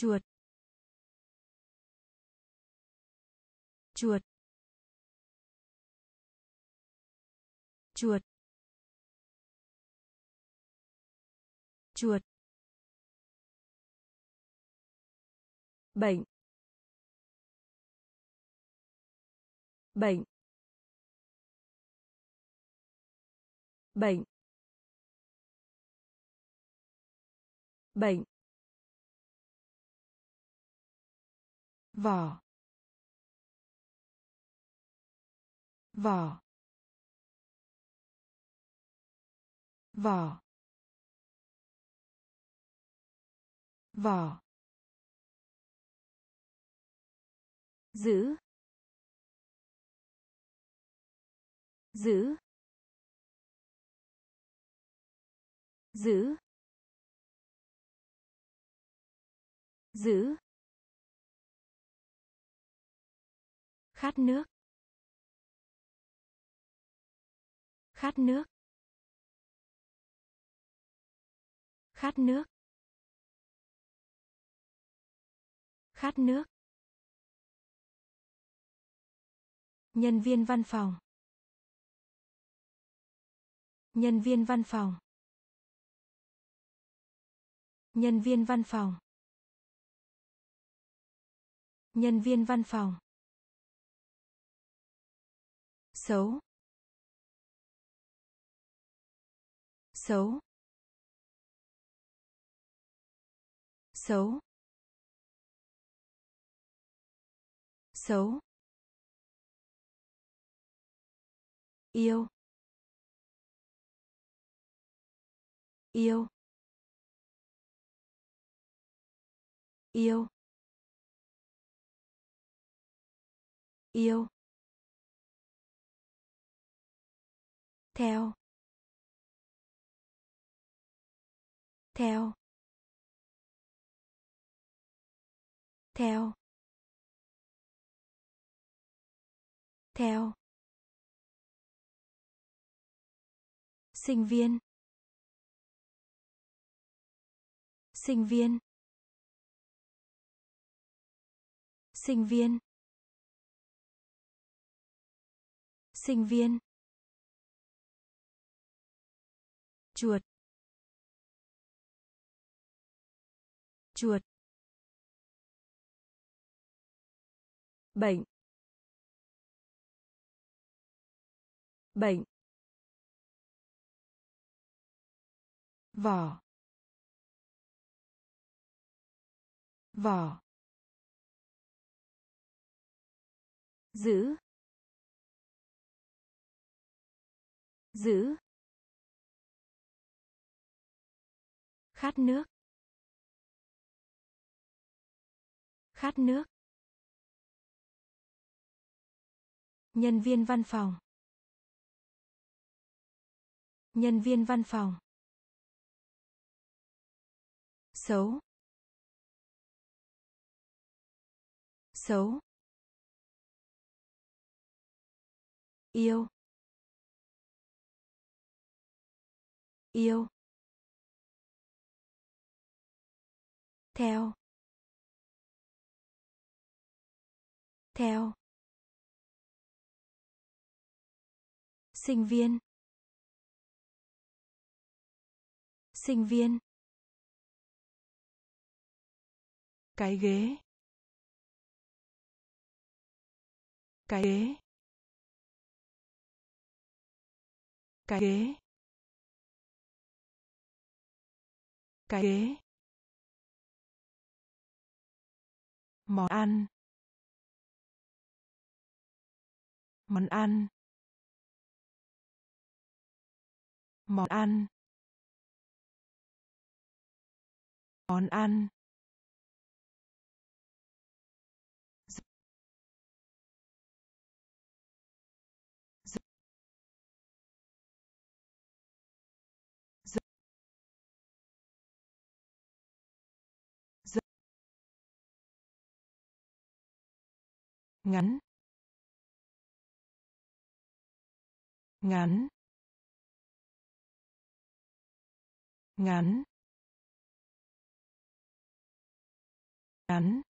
chuột. Chuột. Chuột. Chuột. Bệnh. Bệnh. Bệnh. Bệnh. Vỏ vỏ vỏ vỏ. Giữ giữ. Giữ giữ. Khát nước. Khát nước. Khát nước. Khát nước. Nhân viên văn phòng. Nhân viên văn phòng. Nhân viên văn phòng. Nhân viên văn phòng xấu. Xấu. Xấu. Xấu. Yêu. Yêu. Yêu. Yêu. Theo. Theo. Theo. Theo. Sinh viên. Sinh viên. Sinh viên. Sinh viên. Chuột. Chuột. Bệnh. Bệnh. Vỏ. Vỏ. Giữ. Giữ. Khát nước. Khát nước. Nhân viên văn phòng. Nhân viên văn phòng. Xấu. Xấu. Yêu. Yêu. Theo. Theo. Sinh viên. Sinh viên. Cái ghế. Cái ghế. Cái ghế. Cái ghế. Món ăn. Món ăn. Món ăn. Món ăn. Ngắn. Ngắn. Ngắn. Ngắn.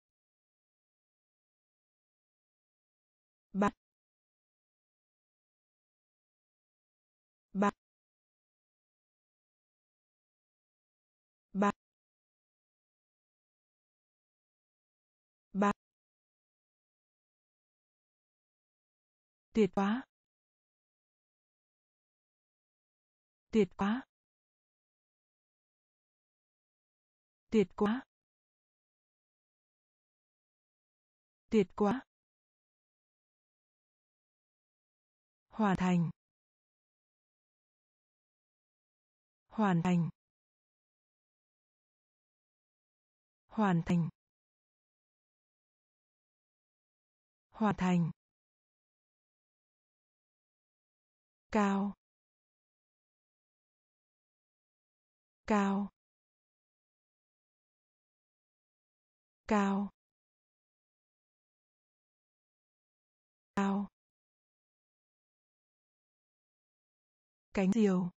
Bắt bắt bắt tuyệt quá. Tuyệt quá. Tuyệt quá. Tuyệt quá. Hoàn thành. Hoàn thành. Hoàn thành. Hoàn thành. Cao. Cao. Cao. Cao. Cánh diều.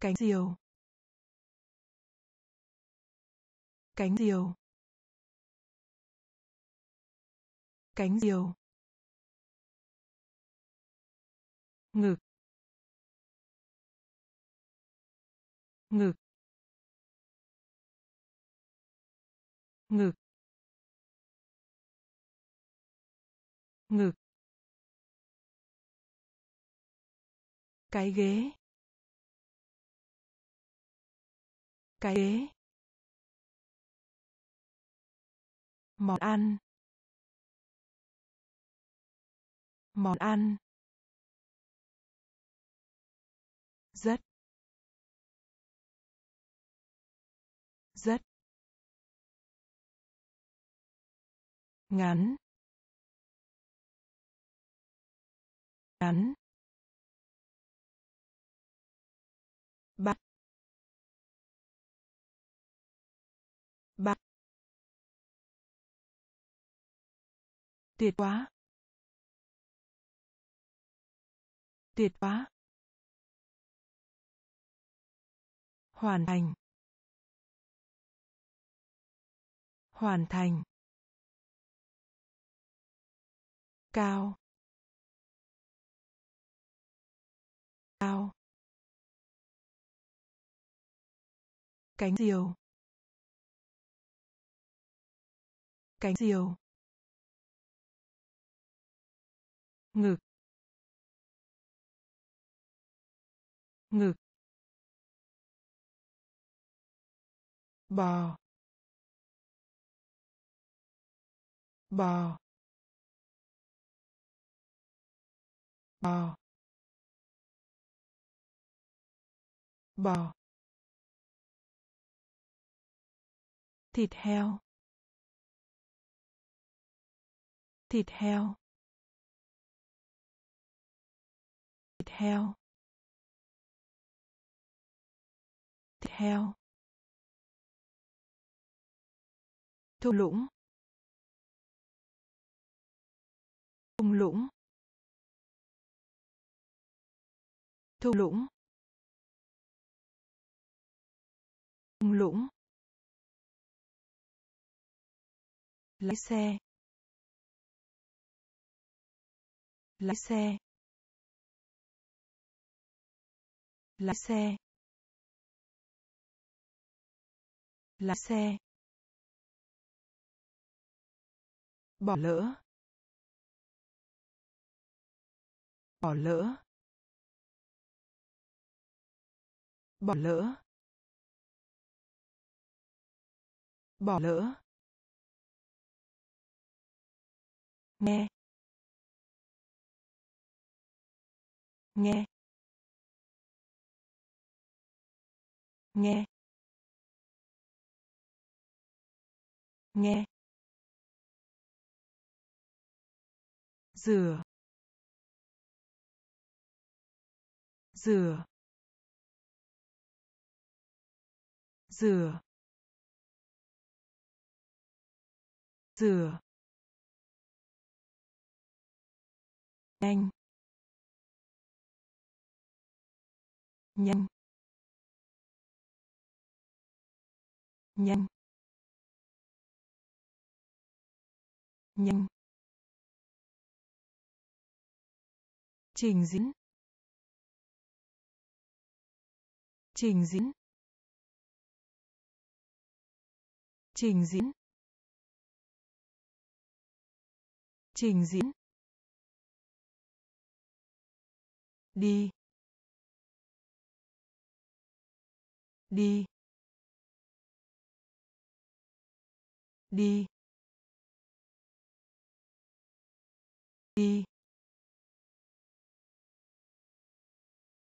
Cánh diều. Cánh diều. Cánh diều. Ngực. Ngực. Ngực. Ngực. Cái ghế. Cái ghế. Món ăn. Món ăn. Rất. Rất. Ngắn. Ngắn. Bắt bắt tuyệt quá. Tuyệt quá. Hoàn thành. Hoàn thành. Cao. Cao. Cánh diều. Cánh diều. Ngực. Ngực. Bò. Bò. Bò. Bò. Thịt heo. Thịt heo. Thịt heo. Thịt heo. Thung lũng. Thung lũng. Thung lũng. Thung lũng. Lái xe. Lái xe. Lái xe. Lái xe. Bỏ lỡ. bỏ lỡ. bỏ lỡ. bỏ lỡ. nghe. nghe. nghe. nghe. Rửa. Rửa. Rửa. Rửa. Nhanh. Nhanh. Nhanh. Nhanh. Trình diễn. Trình diễn. Trình diễn. Trình diễn. Đi. Đi. Đi. Đi.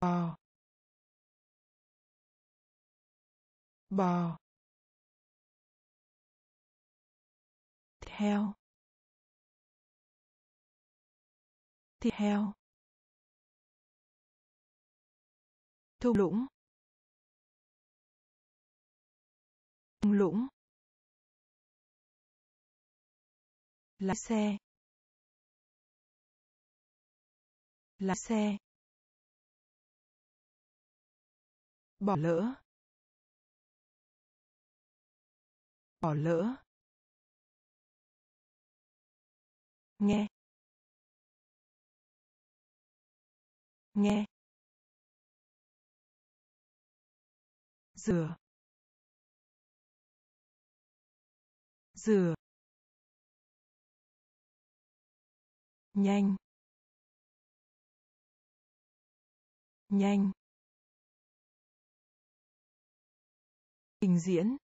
Bò. Bò. Theo. Thịt heo thung lũng. Thung lũng. Lái xe. Lái xe. Bỏ lỡ. Bỏ lỡ. Nghe. Nghe. Rửa. Rửa. Nhanh. Nhanh. Trình diễn.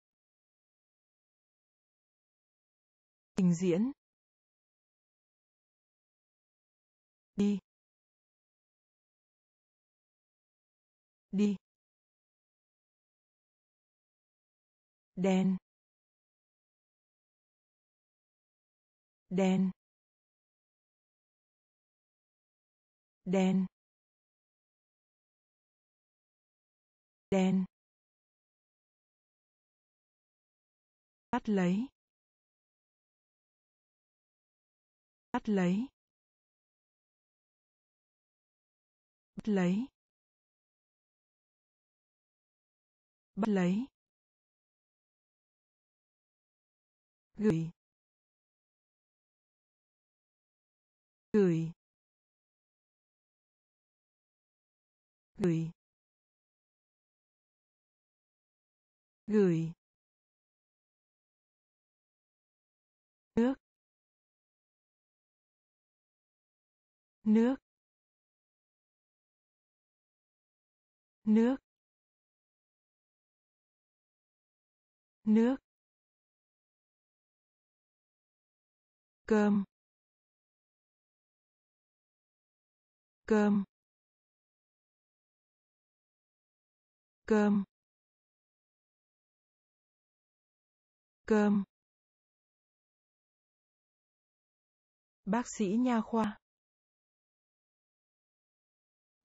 Trình diễn. Đi. Đi. Đen. Đen. Đen. Đen. Bắt lấy. Bắt lấy. Bắt lấy. Bắt lấy. Gửi. Gửi. Gửi. Gửi. Nước. Nước. Nước. Nước. Cơm. Cơm. Cơm. Cơm. Bác sĩ nha khoa.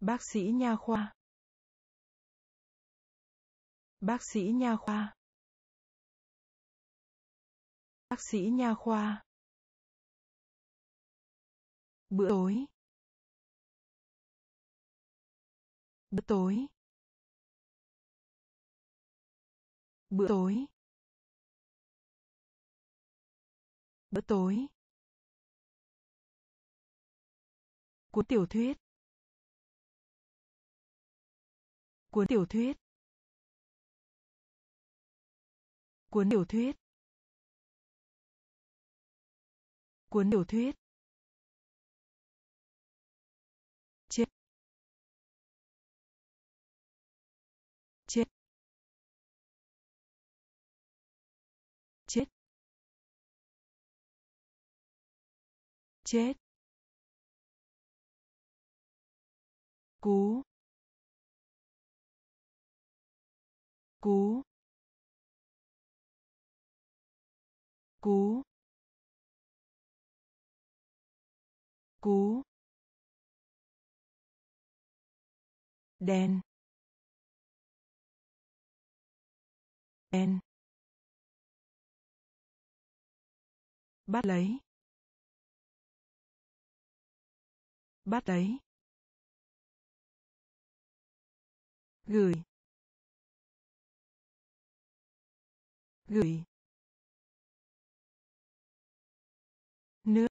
Bác sĩ nha khoa. Bác sĩ nha khoa. Bác sĩ nha khoa. Bữa tối. Bữa tối. Bữa tối. Bữa tối. Cuốn tiểu thuyết. Cuốn tiểu thuyết. Cuốn tiểu thuyết. Cuốn tiểu thuyết. Chết. Chết. Chết. Chết. Cú. Cú. Cú. Cú. Đen. Đen. Bắt lấy. Bắt lấy. Gửi. Gửi. Nước.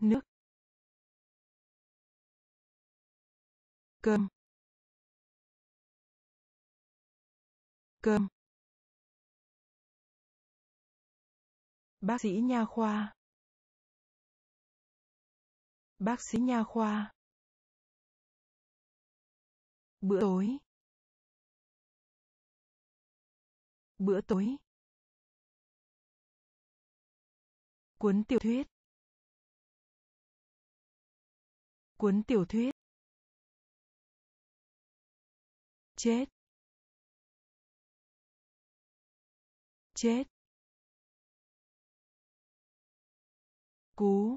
Nước. Cơm. Cơm. Bác sĩ nha khoa. Bác sĩ nha khoa bữa tối. Bữa tối. Cuốn tiểu thuyết. Cuốn tiểu thuyết. Chết. Chết. Cú.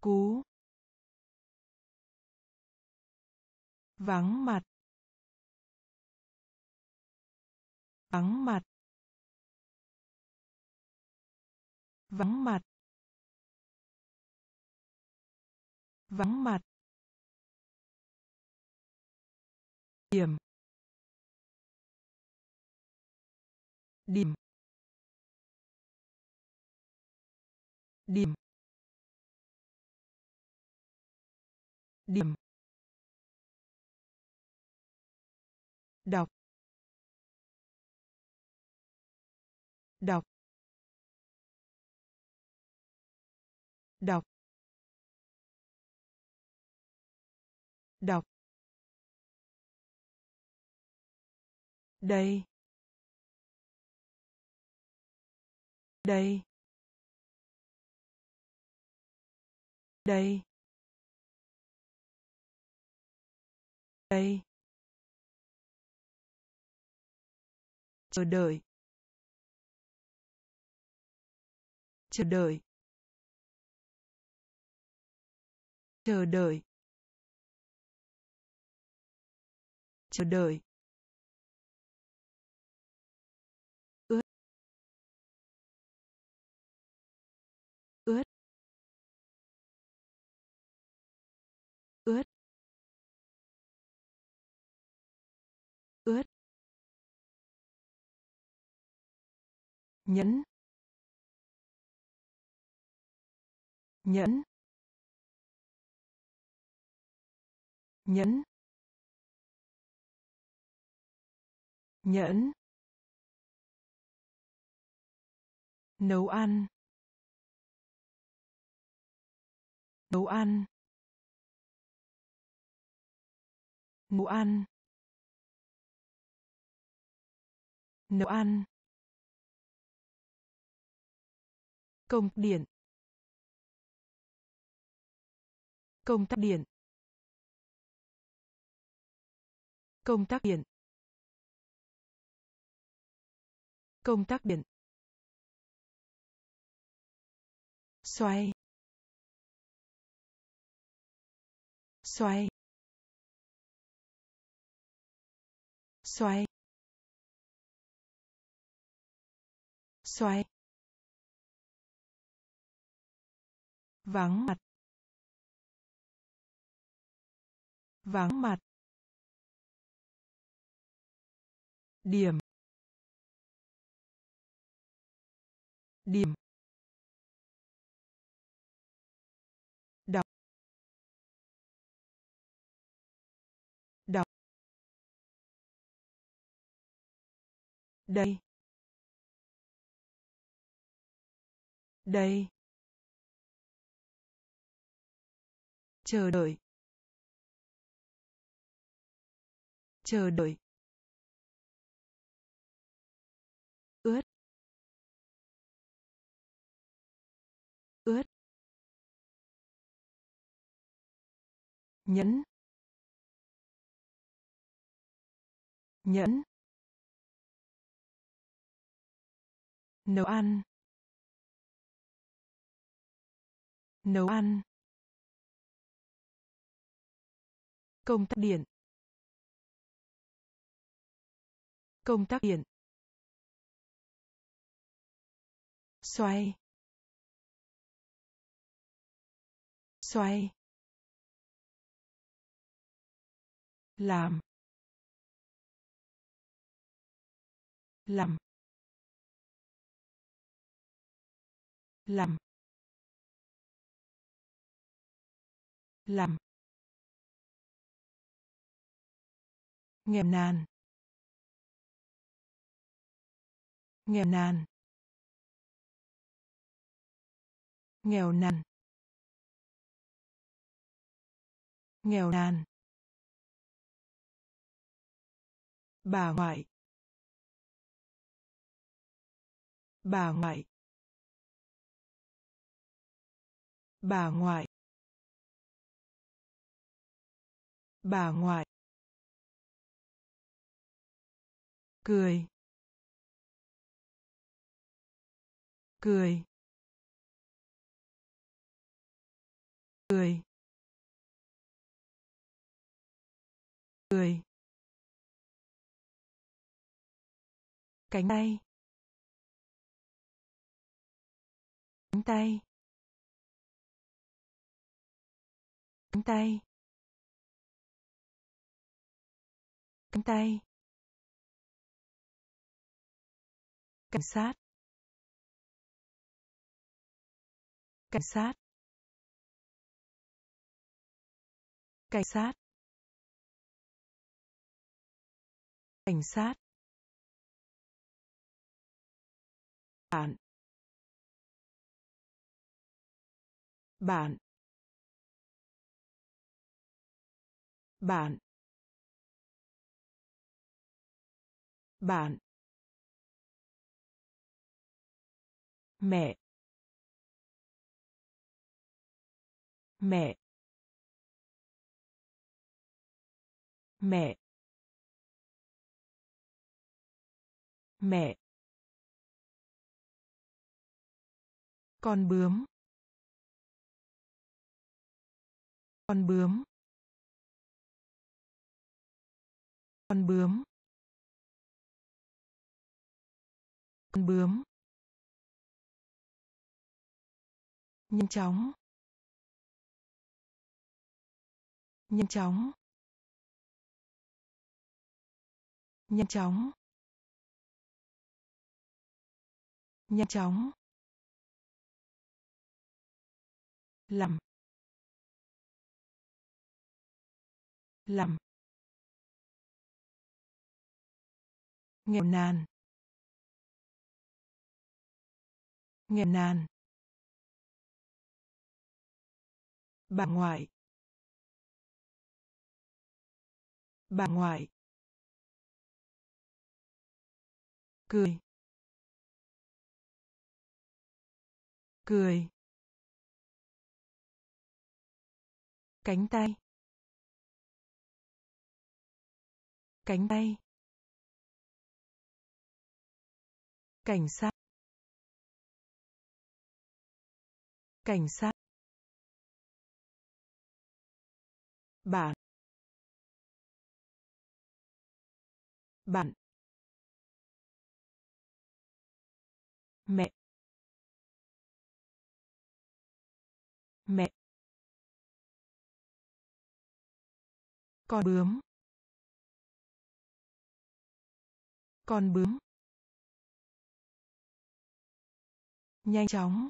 Cú. Vắng mặt. Vắng mặt. Vắng mặt. Vắng mặt. Điểm. Điểm. Điểm. Điểm. Đọc. Đọc. Đọc. Đọc. Đây. Đây. Đây. Đây. Chờ đợi. Chờ đợi. Chờ đợi. Chờ đợi. Nhẫn. Nhẫn. Nhẫn. Nhẫn. Nấu ăn. Nấu ăn. Nấu ăn. Nấu ăn. Công điện. Công tác điện. Công tác điện. Công tác điện. Xoay. Xoay. Xoay. Xoay. Vắng mặt. Vắng mặt. Điểm. Điểm. Đọc. Đọc. Đây. Đây. Chờ đợi. Chờ đợi. Ướt. Ướt. Nhẫn. Nhẫn. Nấu ăn. Nấu ăn. Công tắc điện. Công tắc điện. Xoay. Xoay. Làm. Làm. Làm. Làm. Nghèo nàn. Nghèo nàn. Nghèo nàn. Nghèo nàn. Bà ngoại. Bà ngoại. Bà ngoại. Bà ngoại. Cười. Cười. Cười. Cười. Cánh tay. Cánh tay. Cánh tay. Cánh tay. Cảnh sát. Cảnh sát. Cảnh sát. Cảnh sát. Bạn. Bạn. Bạn. Bạn. Mẹ. Mẹ. Mẹ. Mẹ. Con bướm. Con bướm. Con bướm. Con bướm. Nhanh chóng. Nhanh chóng. Nhanh chóng. Nhanh chóng. Làm làm nghèo nàn. Nghèo nàn. Bà ngoại. Bà ngoại. Cười. Cười. Cánh tay. Cánh tay. Cảnh sát. Cảnh sát. Bạn. Bạn. Mẹ. Mẹ. Con bướm. Con bướm. Nhanh chóng.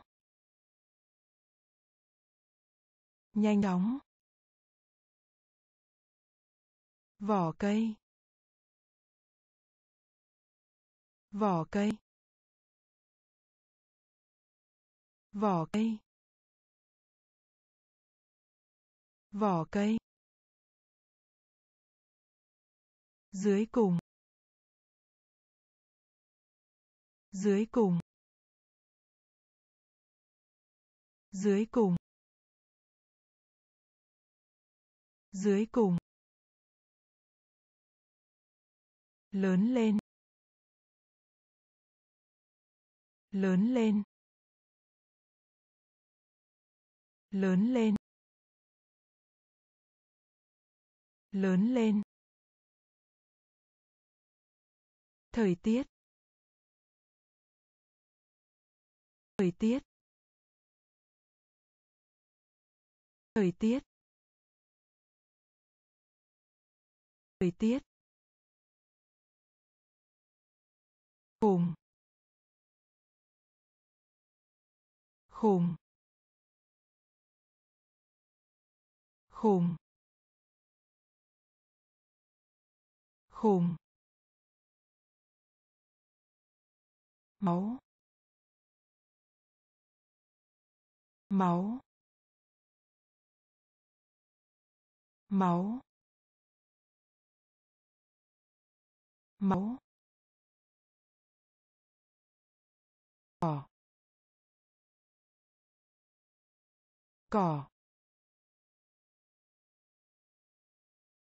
Nhanh chóng. Vỏ cây. Vỏ cây. Vỏ cây. Vỏ cây. Dưới cùng. Dưới cùng. Dưới cùng. Dưới cùng. Lớn lên. Lớn lên. Lớn lên. Lớn lên. Thời tiết. Thời tiết. Thời tiết. Thời tiết. Khùng. Khùng. Khùng. Khùng. Máu. Máu. Máu. Máu. Cỏ. Cỏ.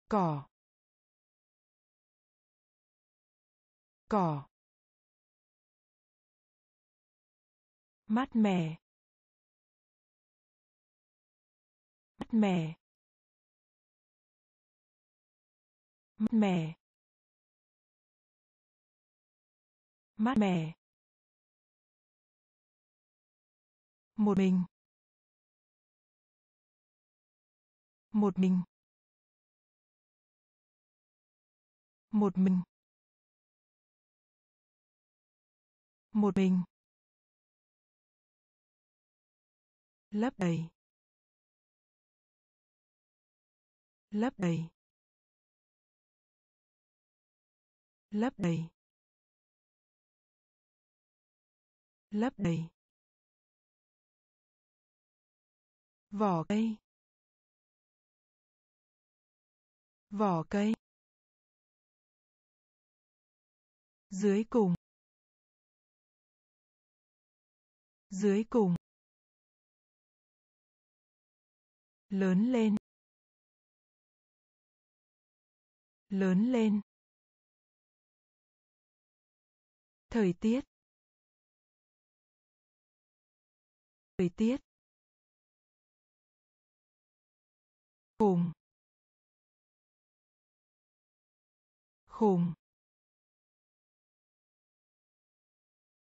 Cỏ. Cỏ. Mát mẻ. Mát mẻ. Mát mẻ. Mát mẻ. Một mình. Một mình. Một mình. Một mình. Lấp đầy. Lấp đầy. Lấp đầy. Lấp đầy. Vỏ cây. Vỏ cây. Dưới cùng. Dưới cùng. Lớn lên. Lớn lên. Thời tiết. Thời tiết. Khùng. Khùng.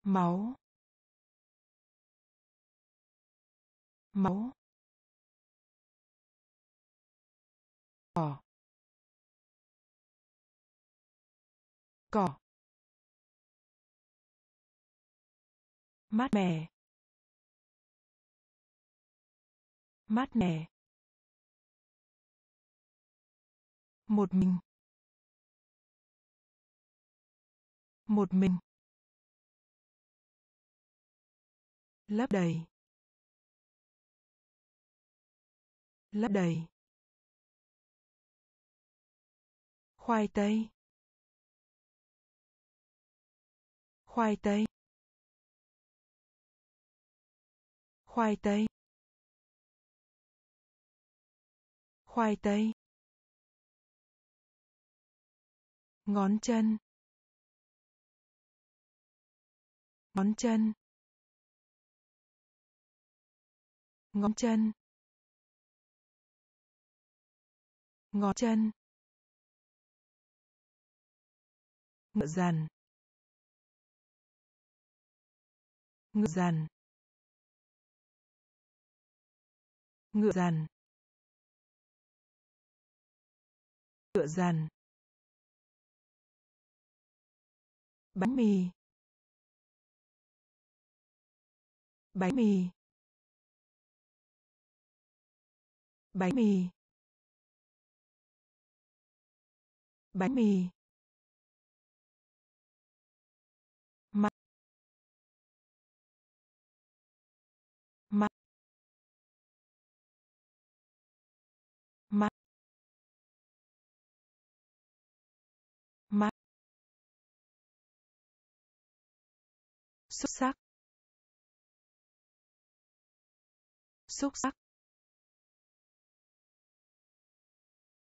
Máu. Máu. Cỏ. Cỏ. Mát mẻ. Mát mẻ. Một mình. Một mình. Lấp đầy. Lấp đầy. Khoai tây. Khoai tây. Khoai tây. Khoai tây. Ngón chân. Ngón chân. Ngón chân. Ngón chân. Ngựa dằn ngựa dằn ngựa dằn ngựa dằn bánh mì. Bánh mì. Bánh mì. Bánh mì. Xuất sắc. Xuất sắc.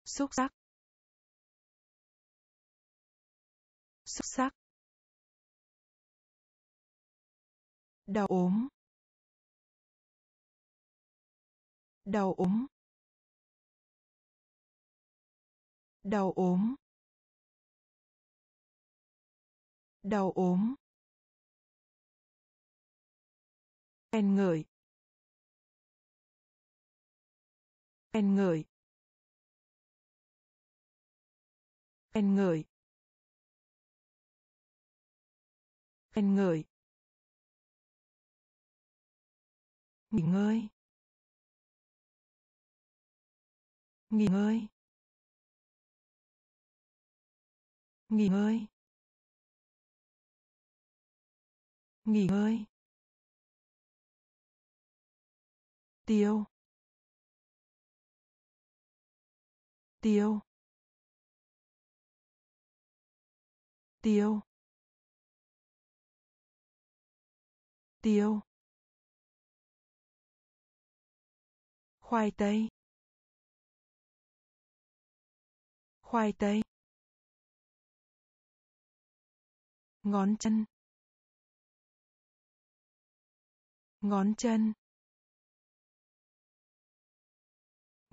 Xuất sắc. Xuất sắc. Đau ốm. Đau ốm. Đau ốm. Đau ốm. Khen ngợi. Khen ngợi. Khen ngợi. Khen ngợi. Nghỉ ngơi. Nghỉ ngơi. Nghỉ ngơi. Nghỉ ngơi. Tiêu. Tiêu. Tiêu. Tiêu. Khoai tây. Khoai tây. Ngón chân. Ngón chân.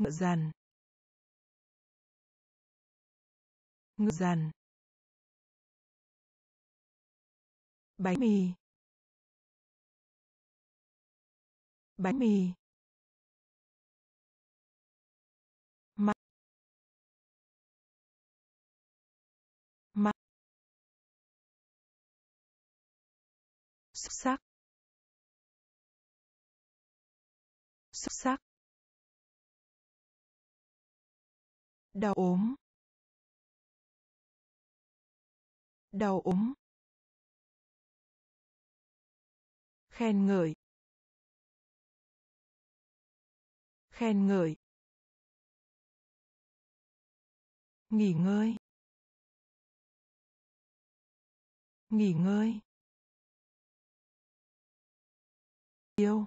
Ngựa dàn ngựa dàn bánh mì. Bánh mì. Mặt mặt xuất sắc. Xuất sắc. Đau ốm. Đau ốm. Khen ngợi. Khen ngợi. Nghỉ ngơi. Nghỉ ngơi. Tiêu.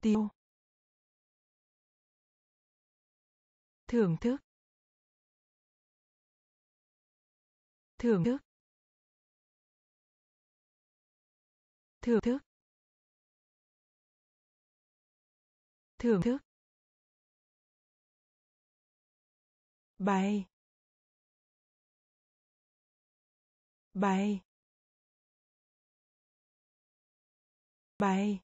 Tiêu. Thưởng thức. Thưởng thức. Thưởng thức. Thưởng thức. Bay bay bay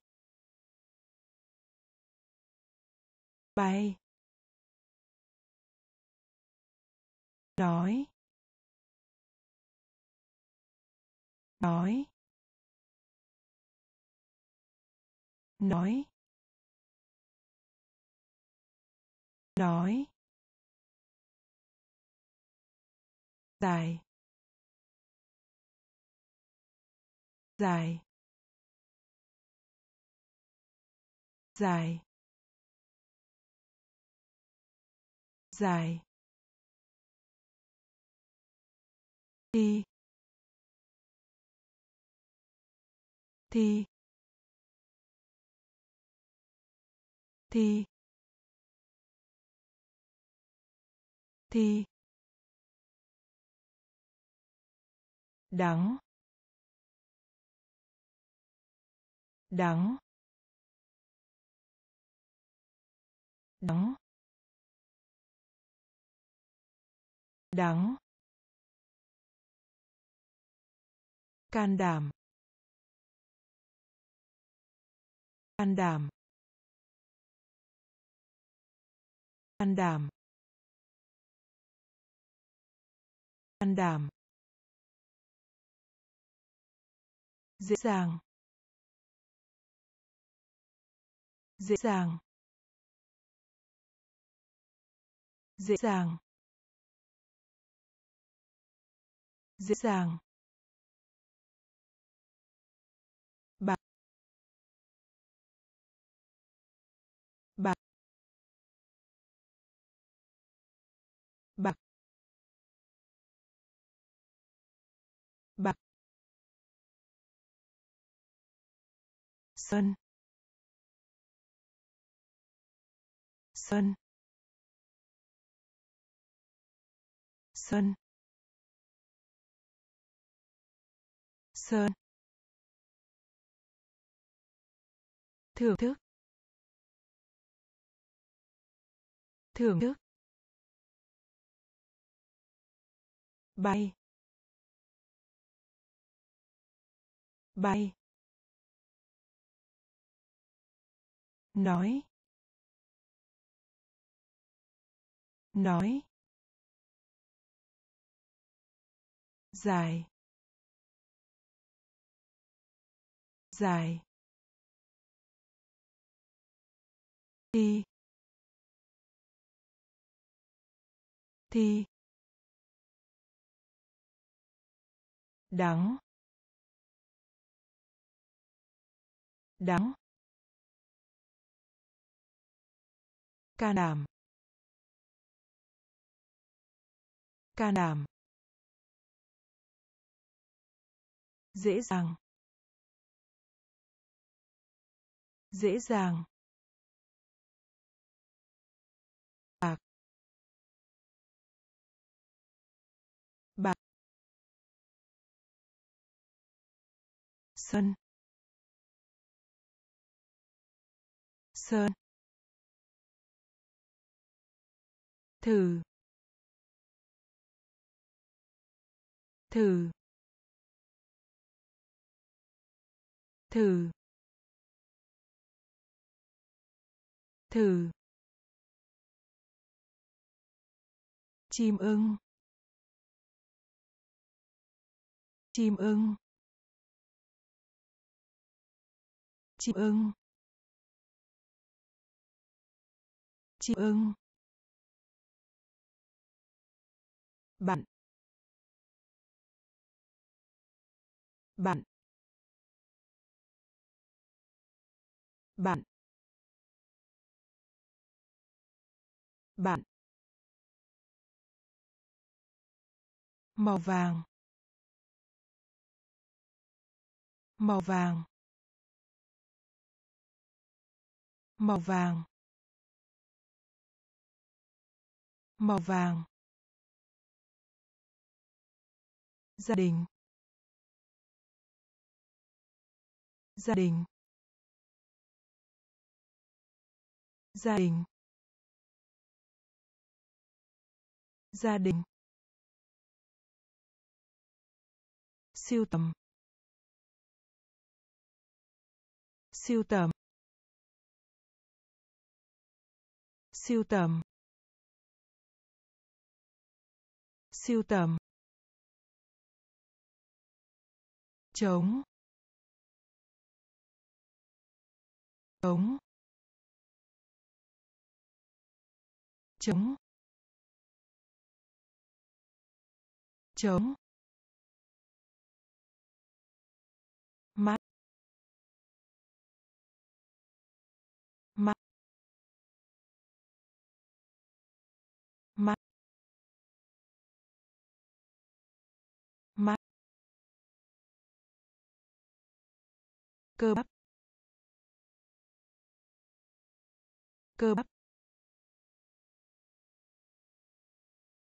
bay nói. Nói. Nói. Nói. Dài. Dài. Dài. Dài. Thì. Thì. Thì. Thì. Đắng. Đắng. Đắng. Đắng. Can đảm. Can đảm. Can đảm. Can đảm. Dễ dàng. Dễ dàng. Dễ dàng. Dễ dàng. Sơn sơn sơn sơn thưởng thức. Thưởng thức. Bay. Bay. Nói. Nói. Dài. Dài. Thì thì đắng. Đắng. Ca đàm, ca đàm, dễ dàng. Dễ dàng. Bạc. Bạc. Sân sơn. Thử. Thử. Thử. Thử. Chim ưng. Chim ưng. Chim ưng. Chim ưng. Bạn. Bạn. Bạn. Bạn. Màu vàng. Màu vàng. Màu vàng. Màu vàng. Gia đình. Gia đình. Gia đình. Gia đình. Siêu tầm. Siêu tầm. Siêu tầm. Siêu tầm. Chống. Chống. Chống. Chống. Cơ bắp. Cơ bắp.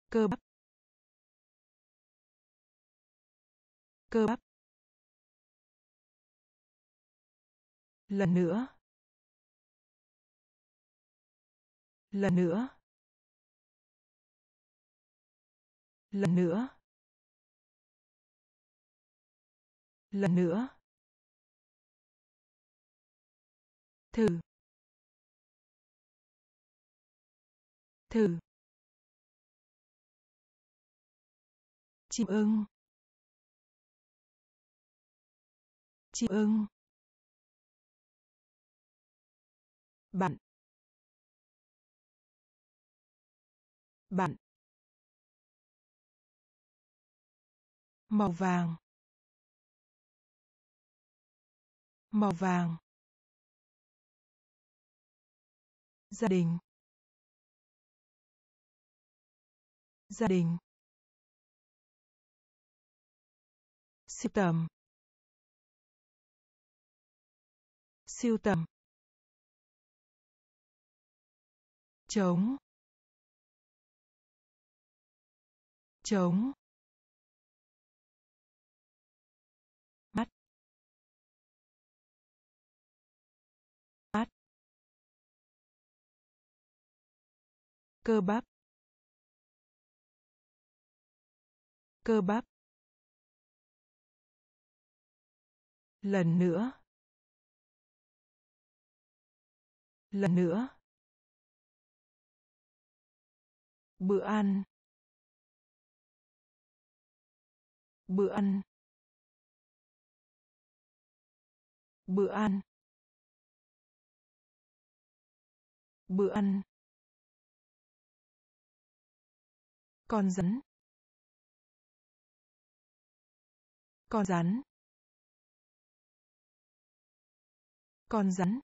Cơ bắp. Cơ bắp. Lần nữa. Lần nữa. Lần nữa. Lần nữa. Thử. Thử. Chim ưng. Chim ưng. Bạn. Bạn. Màu vàng. Màu vàng. Gia đình. Gia đình. Siêu tầm. Siêu tầm. Chống chống cơ bắp. Cơ bắp. Lần nữa. Lần nữa. Bữa ăn. Bữa ăn. Bữa ăn. Bữa ăn. Con rắn. Con rắn. Con rắn.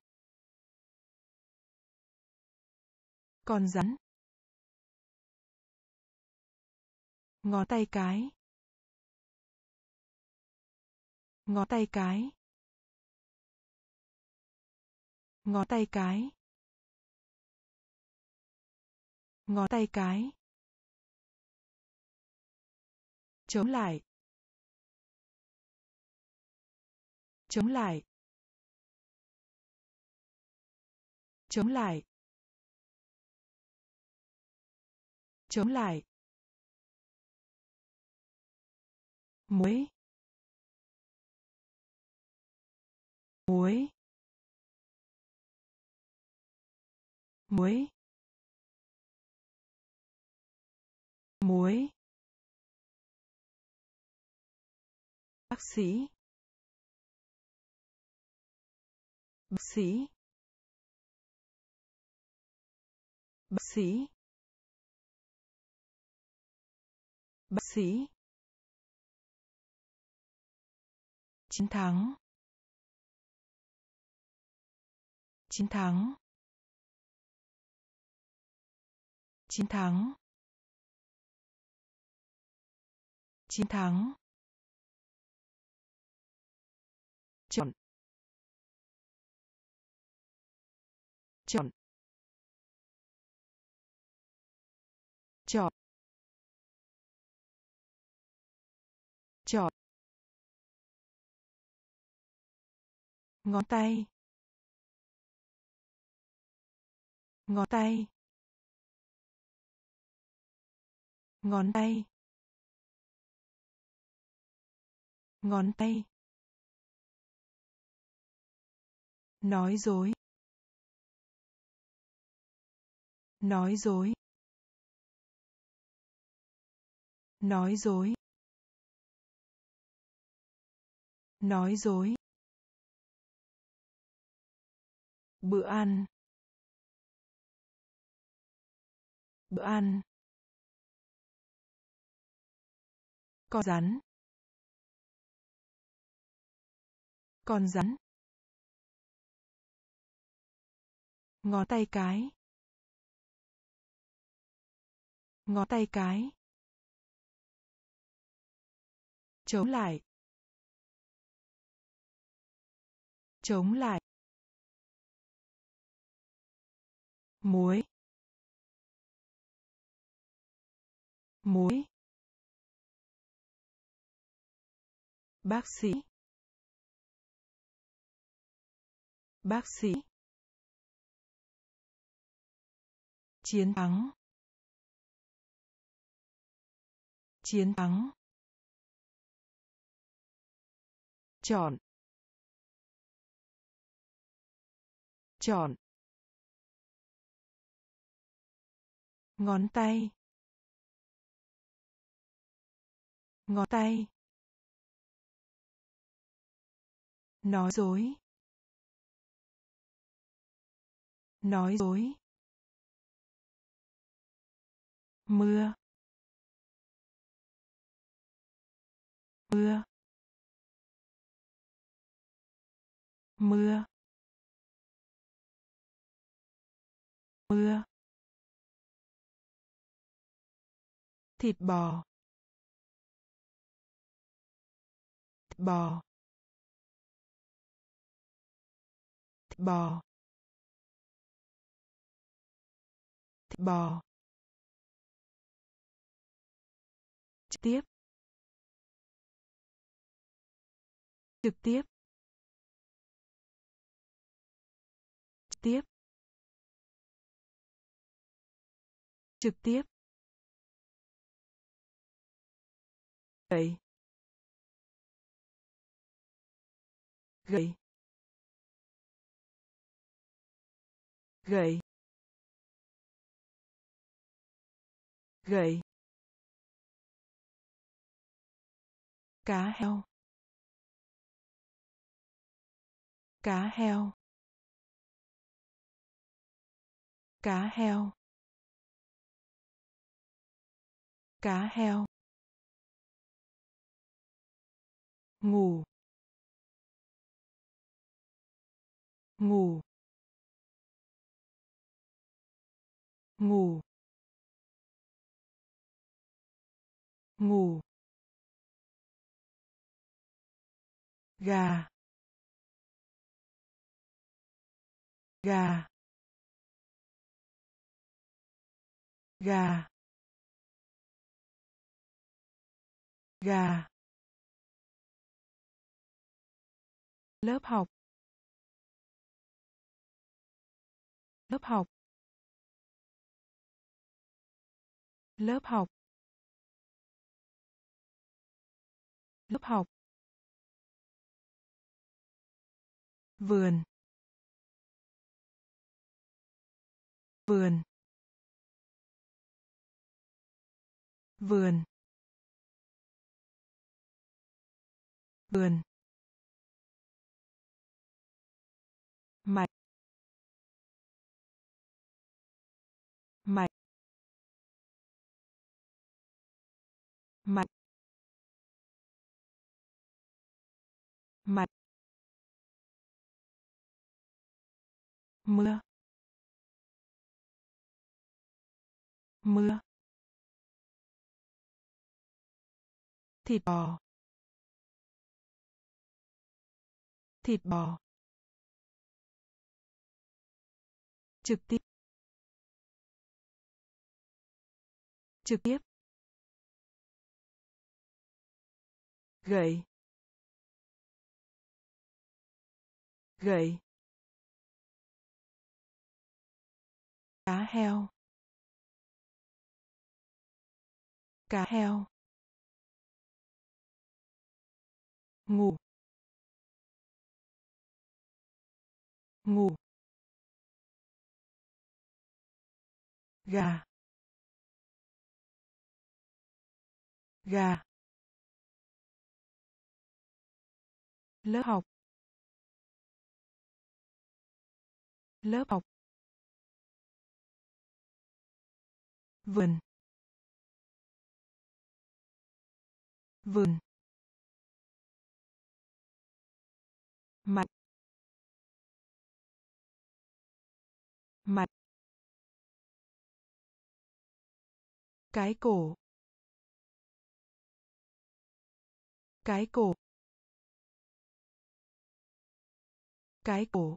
Con rắn. Ngón tay cái. Ngón tay cái. Ngón tay cái. Ngón tay cái. Chống lại. Chống lại. Chống lại. Chống lại. Muối. Muối. Muối. Muối. Bác sĩ. Bác sĩ. Bác sĩ. Bác sĩ. Chiến thắng. Chiến thắng. Chiến thắng. Chiến thắng. Chọn. Chọn. Chọn. Chọn. Ngón tay. Ngón tay. Ngón tay. Ngón tay. Nói dối. Nói dối. Nói dối. Nói dối. Bữa ăn. Bữa ăn. Con rắn. Con rắn. Ngón tay cái. Ngón tay cái. Chống lại. Chống lại. Muối. Muối. Bác sĩ. Bác sĩ. Chiến thắng. Chiến thắng. Chọn. Chọn. Ngón tay. Ngón tay. Nói dối. Nói dối. Mưa. Mưa. Mưa. Mưa. Thịt bò. Thịt bò. Thịt bò. Thịt bò. Trực tiếp. Trực tiếp. Trực tiếp. Trực tiếp. Gậy. Gậy. Gậy. Gậy. Cá heo. Cá heo. Cá heo. Cá heo. Ngủ. Ngủ. Ngủ. Ngủ. Gà. Gà. Gà. Gà. Lớp học. Lớp học. Lớp học. Lớp học. Vườn. Vườn. Vườn. Vườn. Mạch. Mạch. Mạch. Mạch. Mưa. Mưa. Thịt bò. Thịt bò. Trực tiếp. Trực tiếp. Gậy. Gậy. Cá heo. Cá heo. Ngủ. Ngủ. Gà. Gà. Lớp học. Lớp học. Vườn. Vườn. Mặt. Mặt. Cái cổ. Cái cổ. Cái cổ.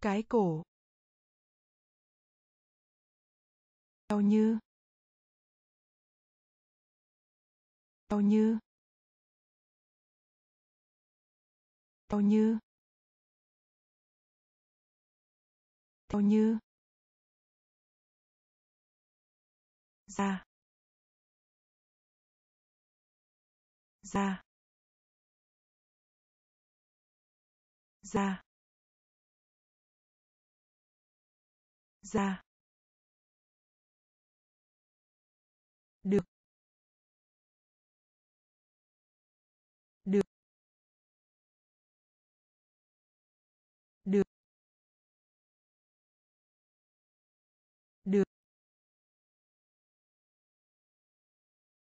Cái cổ. Theo như. Theo như. Theo như. Theo như. Ra ra ra ra được. Được.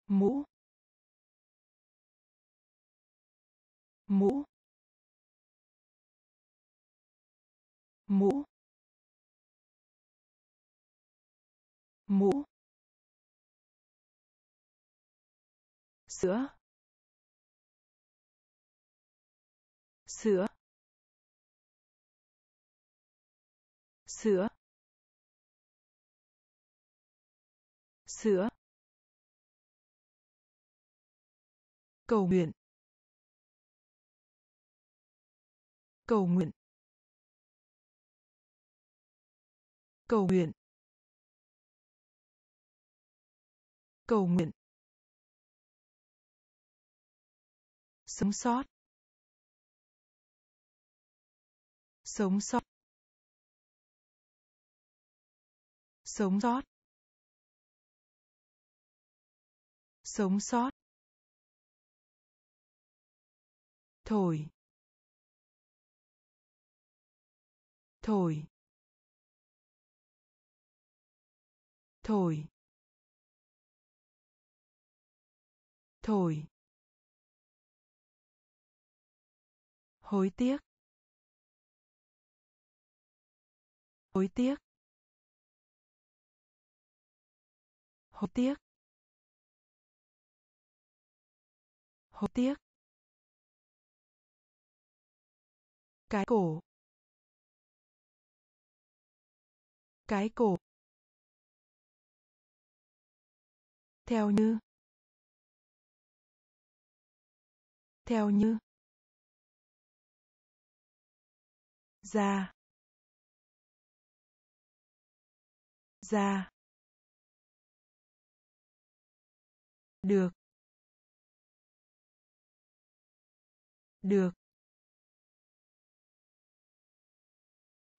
Mũ. Mũ. Mũ. Mũ. Sữa. Sữa. Sữa. Sữa. Cầu nguyện. Cầu nguyện. Cầu nguyện. Cầu nguyện. Sống sót. Sống sót. Sống sót. Sống sót. Thổi. Thổi. Thổi. Thổi. Hối tiếc. Hối tiếc. Hối tiếc. Hối tiếc. Cái cổ. Cái cổ. Theo như. Theo như. Ra ra được. Được.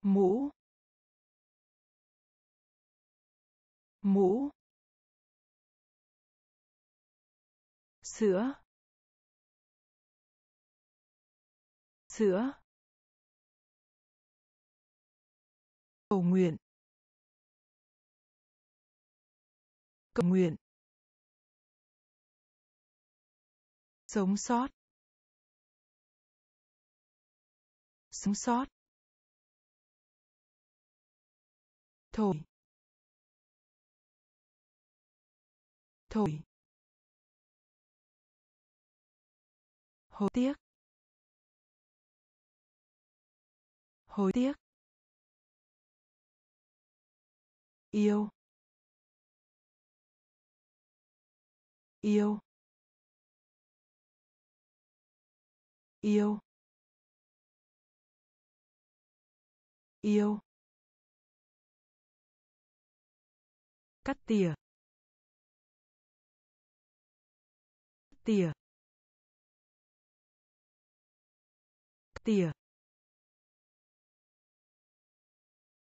Mũ. Mũ. Sữa. Sữa. Cầu nguyện. Cầu nguyện. Sống sót. Sống sót. Thổi thổi hối tiếc. Hối tiếc. Yêu. Yêu. Yêu. Yêu. Cắt tỉa. Tỉa. Tỉa.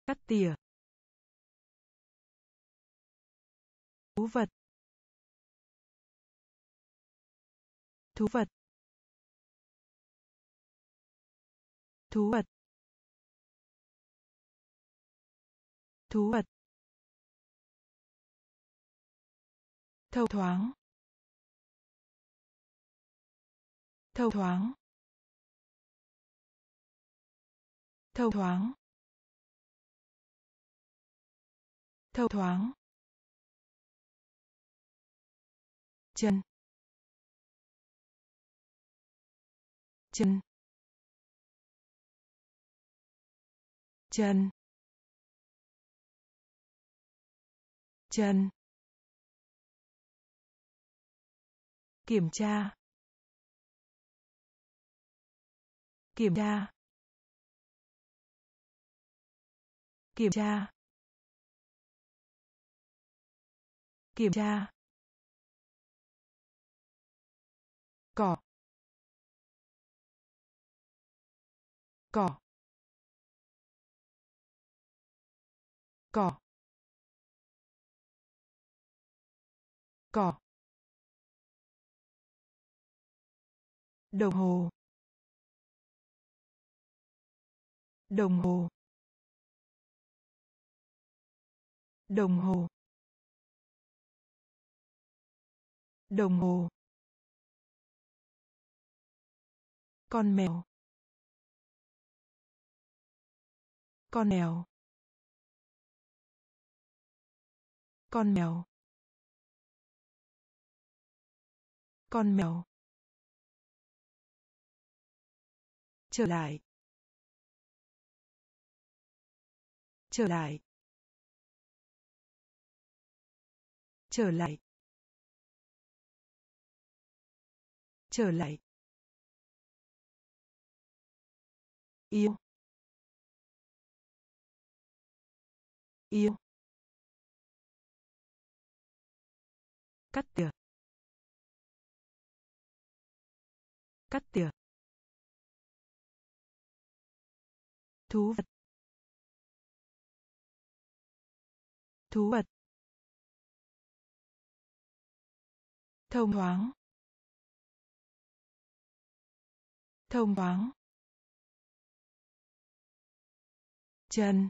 Cắt tỉa. Thú vật. Thú vật. Thú vật. Thú vật. Thâu thoáng. Thâu thoáng. Thâu thoáng. Thâu thoáng. Chân. Chân. Chân chân kiểm tra. Kiểm tra. Kiểm tra. Kiểm tra. Cỏ. Cỏ. Cỏ cỏ đồng hồ. Đồng hồ. Đồng hồ. Đồng hồ. Con mèo. Con mèo. Con mèo. Con mèo. Trở lại. Trở lại. Trở lại. Trở lại. Yêu. Yêu. Cắt tỉa. Cắt tỉa. Thú vật. Thú vật. Thông thoáng. Thông thoáng. Chân.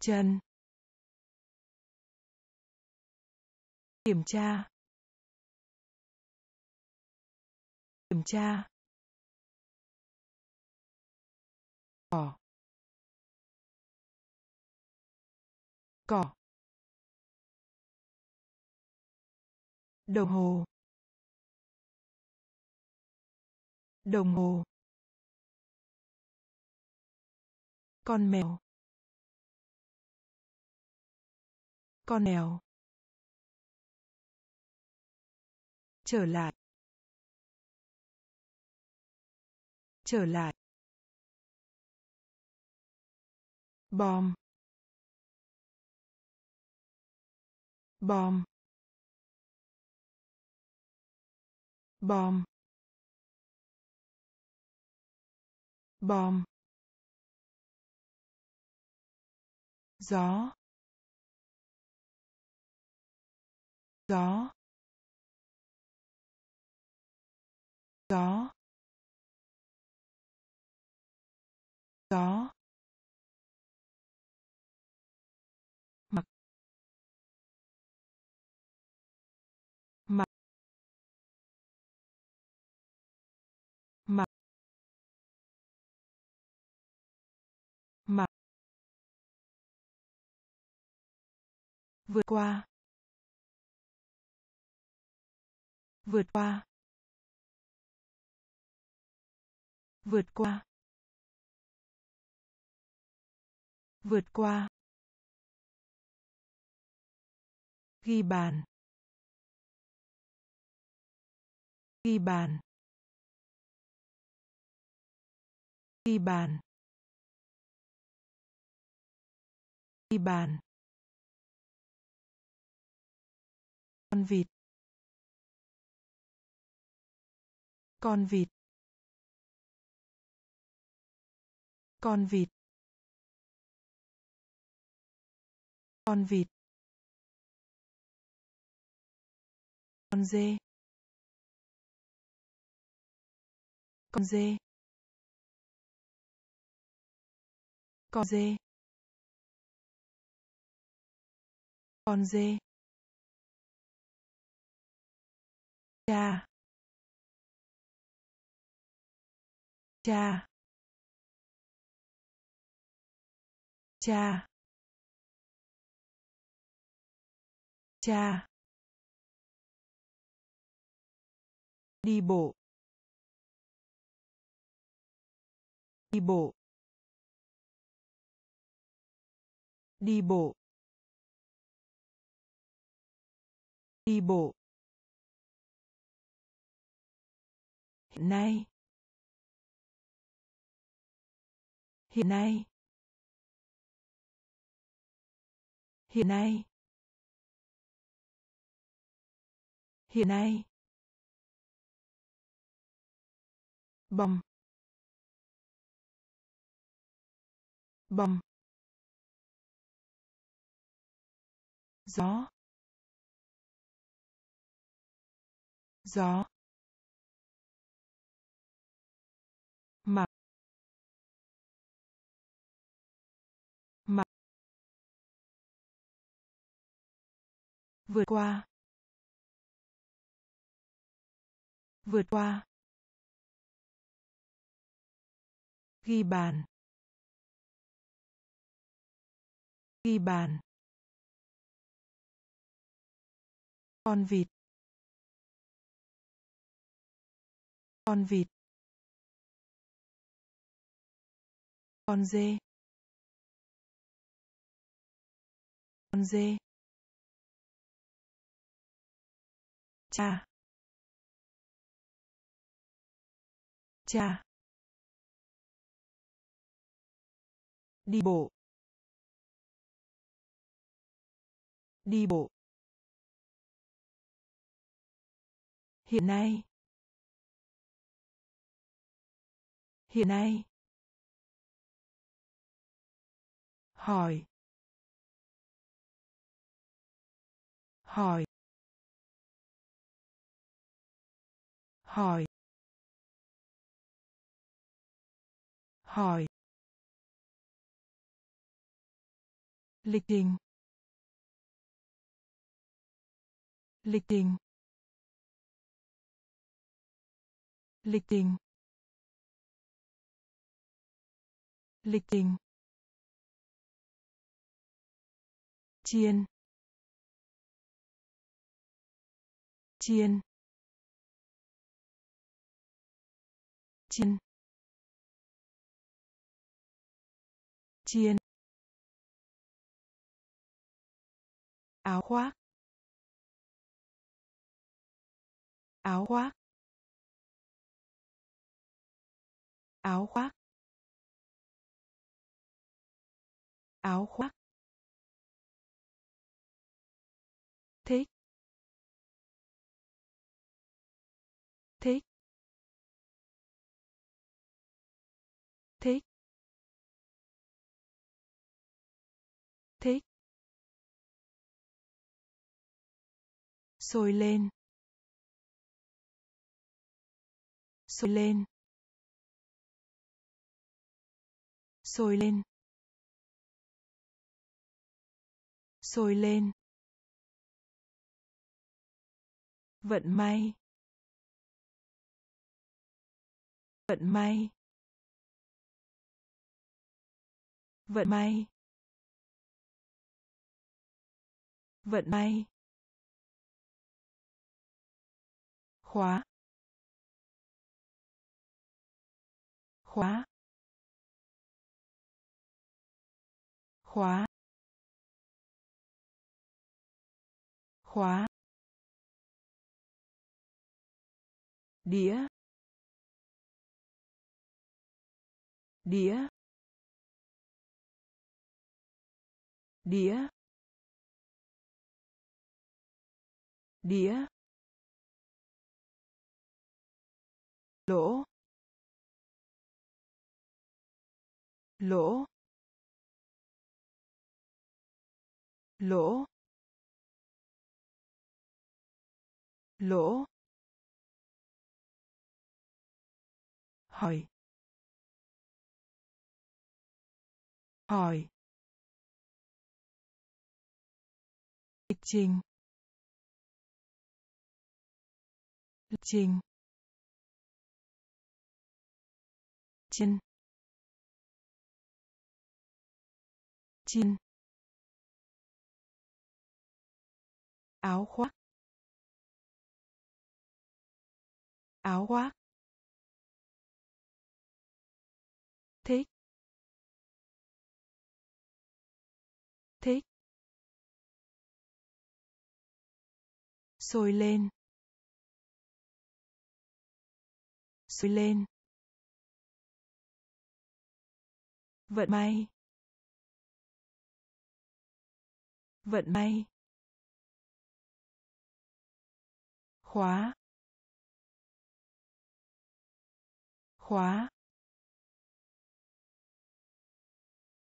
Chân. Kiểm tra. Kiểm tra. Cỏ. Cỏ. Đồng hồ. Đồng hồ. Con mèo. Con mèo. Trở lại. Trở lại. Bom. Bom. Bom. Bom. Gió. Gió. Có. Có. Mặc. Mặc. Mặc. Mặc. Vượt qua. Vượt qua. Vượt qua. Vượt qua. Ghi bàn. Ghi bàn. Ghi bàn. Ghi bàn. Con vịt. Con vịt. Con vịt. Con vịt. Con dê. Con dê. Con dê. Con dê. Cha. Cha. Cha. Cha. Đi bộ. Đi bộ. Đi bộ. Đi bộ. Hiện nay. Hiện nay. Hiện nay. Hiện nay. Bầm. Bầm. Gió. Gió. Vượt qua. Vượt qua. Ghi bàn. Ghi bàn. Con vịt. Con vịt. Con dê. Con dê. Cha. Cha. Đi bộ. Đi bộ. Hiện nay. Hiện nay. Hỏi. Hỏi. Hỏi. Hỏi. Lịch trình. Lịch trình. Lịch trình. Lịch trình. Chiên. Chiên. Chiên chiên áo khoác. Áo khoác. Áo khoác. Áo khoác. Sôi lên. Sôi lên. Sôi lên. Sôi lên. Vận may. Vận may. Vận may. Vận may. Khóa. Khóa. Khóa. Khóa. Đĩa. Đĩa. Đĩa. Đĩa. Lỗ. Lỗ. Lỗ. Lỗ. Hỏi. Hỏi. Lịch trình. Lịch trình. Chân chân áo khoác. Áo khoác. Thích. Thích. Sôi lên. Sôi lên. Vận may. Vận may. Khóa. Khóa.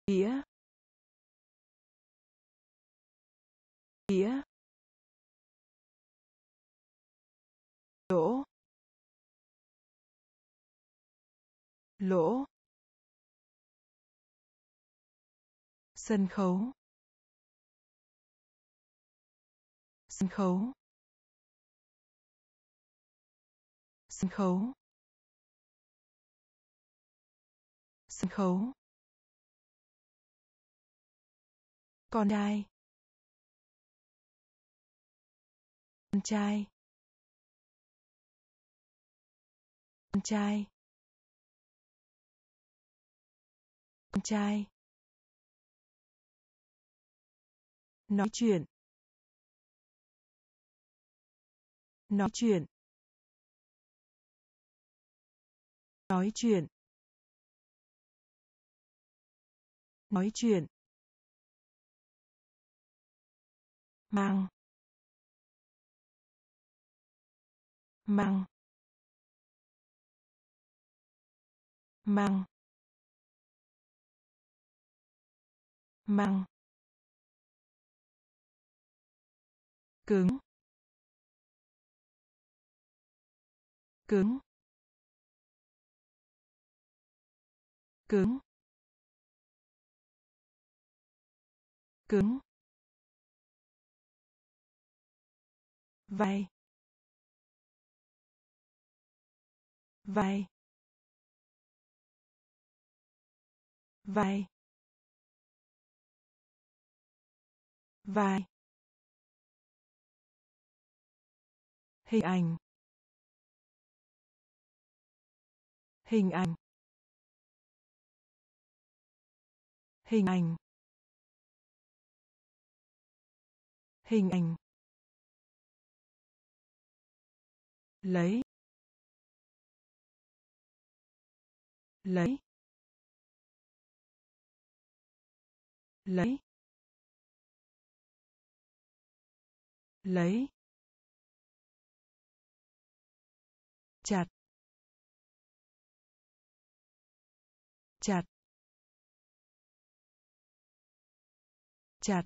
Đĩa. Đĩa. Lỗ. Lỗ. Sân khấu. Sân khấu. Sân khấu. Sân khấu. Con trai. Con trai. Con trai. Con trai. Nói chuyện. Nói chuyện. Nói chuyện. Nói chuyện. Mang mang mang mang. Cứng cứng cứng cứng. Vai vai vai vai hình ảnh. Hình ảnh. Hình ảnh. Hình ảnh. Lấy. Lấy. Lấy. Lấy. Chặt. Chặt. Chặt.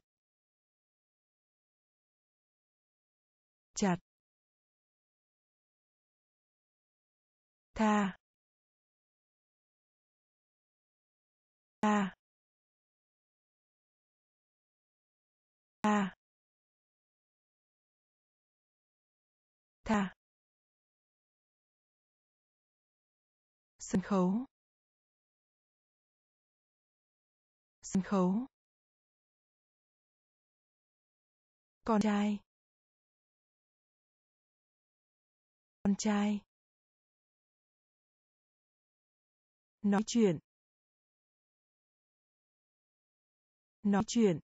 Chặt. Tha. Tha. Tha. Tha. Sân khấu. Sân khấu. Con trai. Con trai. Nói chuyện. Nói chuyện.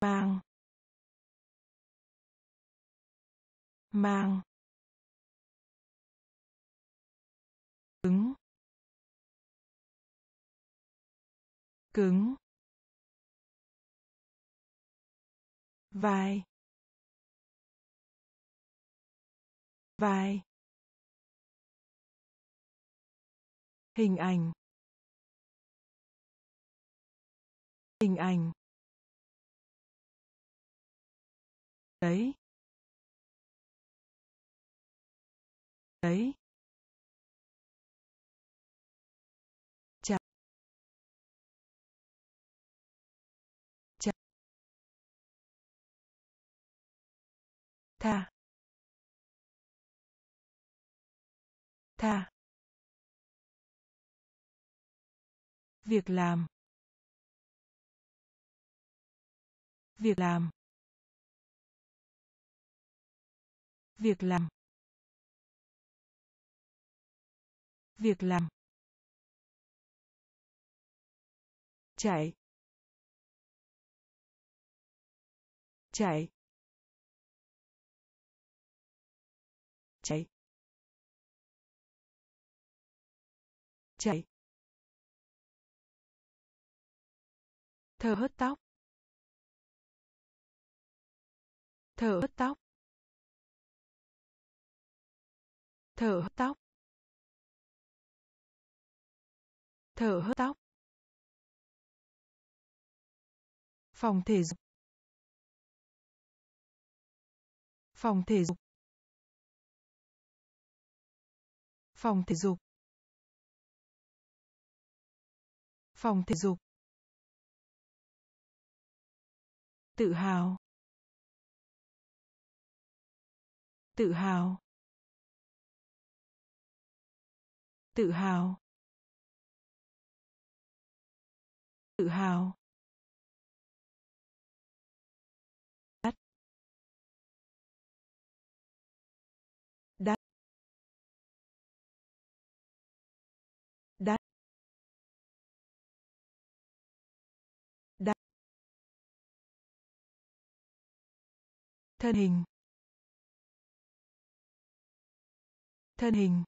Mang. Mang. Cứng cứng vai vai hình ảnh hình ảnh đấy đấy. Tha. Tha. Việc làm. Việc làm. Việc làm. Việc làm. Chạy. Chạy. Chạy. Chạy. Thở hớt tóc. Thở hớt tóc. Thở hớt tóc. Thở hớt tóc. Phòng thể dục. Phòng thể dục. Phòng thể dục. Phòng thể dục. Tự hào. Tự hào. Tự hào. Tự hào. Thân hình. Thân hình.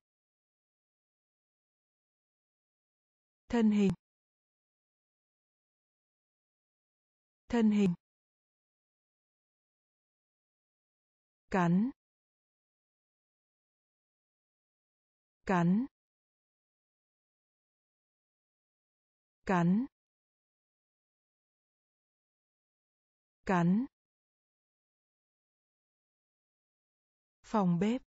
Thân hình. Thân hình. Cắn. Cắn. Cắn. Cắn. Phòng bếp.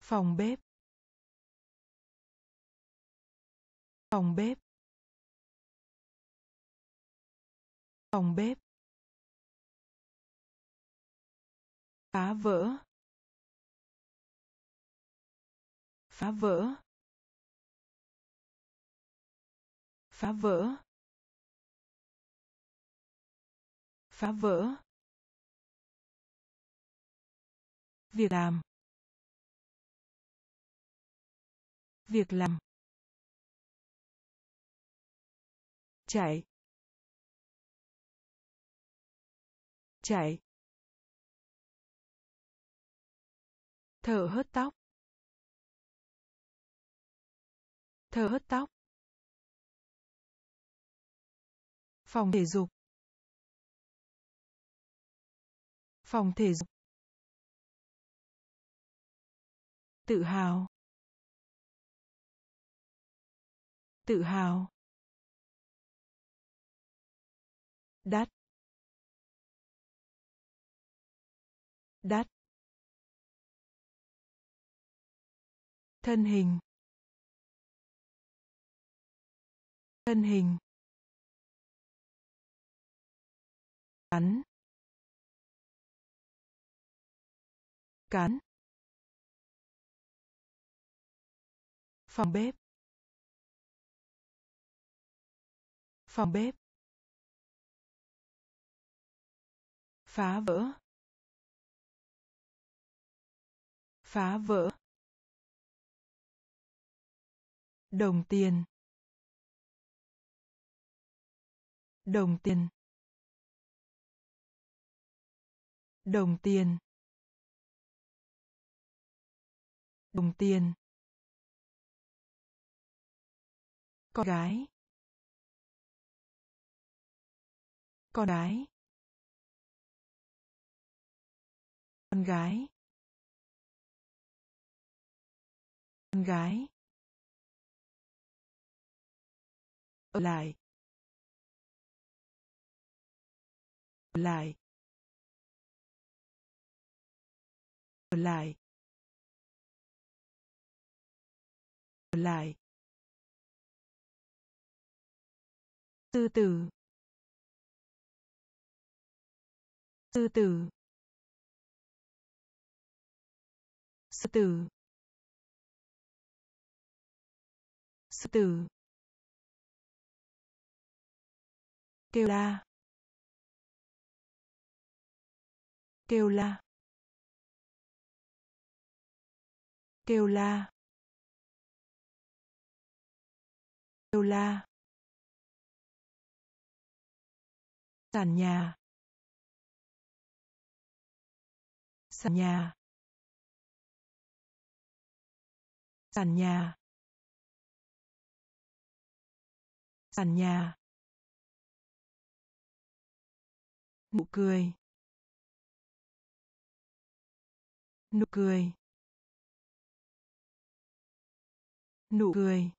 Phòng bếp. Phòng bếp. Phòng bếp. Phá vỡ. Phá vỡ. Phá vỡ. Phá vỡ. Việc làm. Việc làm. Chạy. Chạy. Thở hớt tóc. Thở hớt tóc. Phòng thể dục. Phòng thể dục. Tự hào. Tự hào. Đắt. Đắt. Thân hình. Thân hình. Cắn. Cắn. Phòng bếp. Phòng bếp. Phá vỡ. Phá vỡ. Đồng tiền. Đồng tiền. Đồng tiền. Đồng tiền. Con gái. Con gái. Con gái. Con gái. Ở lại. Ở lại. Ở lại. Ở lại. Sư tử sư tử sư tử. Sư tử. Kêu la. Kêu la. Kêu la. Kêu la. Sàn nhà. Sàn nhà. Sàn nhà. Sàn nhà. Nụ cười. Nụ cười. Nụ cười.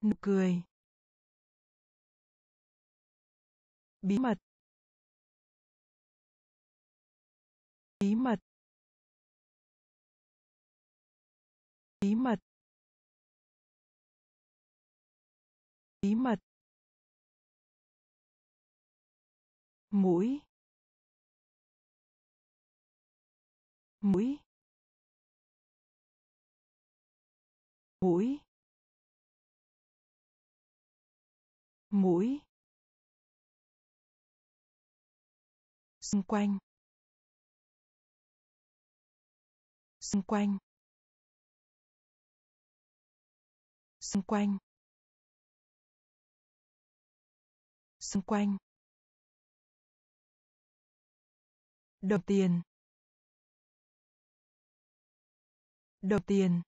Nụ cười. Bí mật. Bí mật. Bí mật. Bí mật. Mũi. Mũi. Mũi. Mũi. Xung quanh. Xung quanh. Xung quanh. Xung quanh. Đồng tiền. Đồng tiền.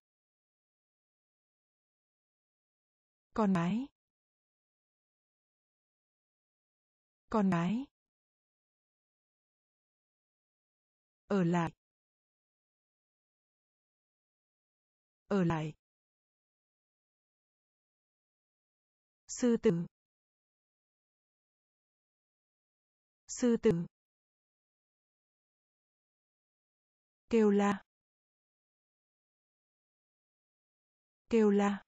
Con mái con mái ở lại. Ở lại. Sư tử. Sư tử. Kêu la. Kêu la.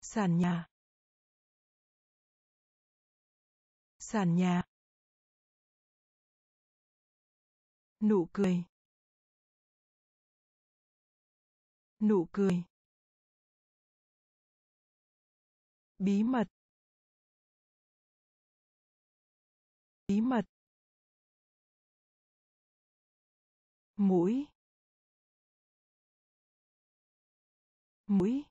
Sàn nhà. Sàn nhà. Nụ cười. Nụ cười. Bí mật. Bí mật. Mũi. Mũi.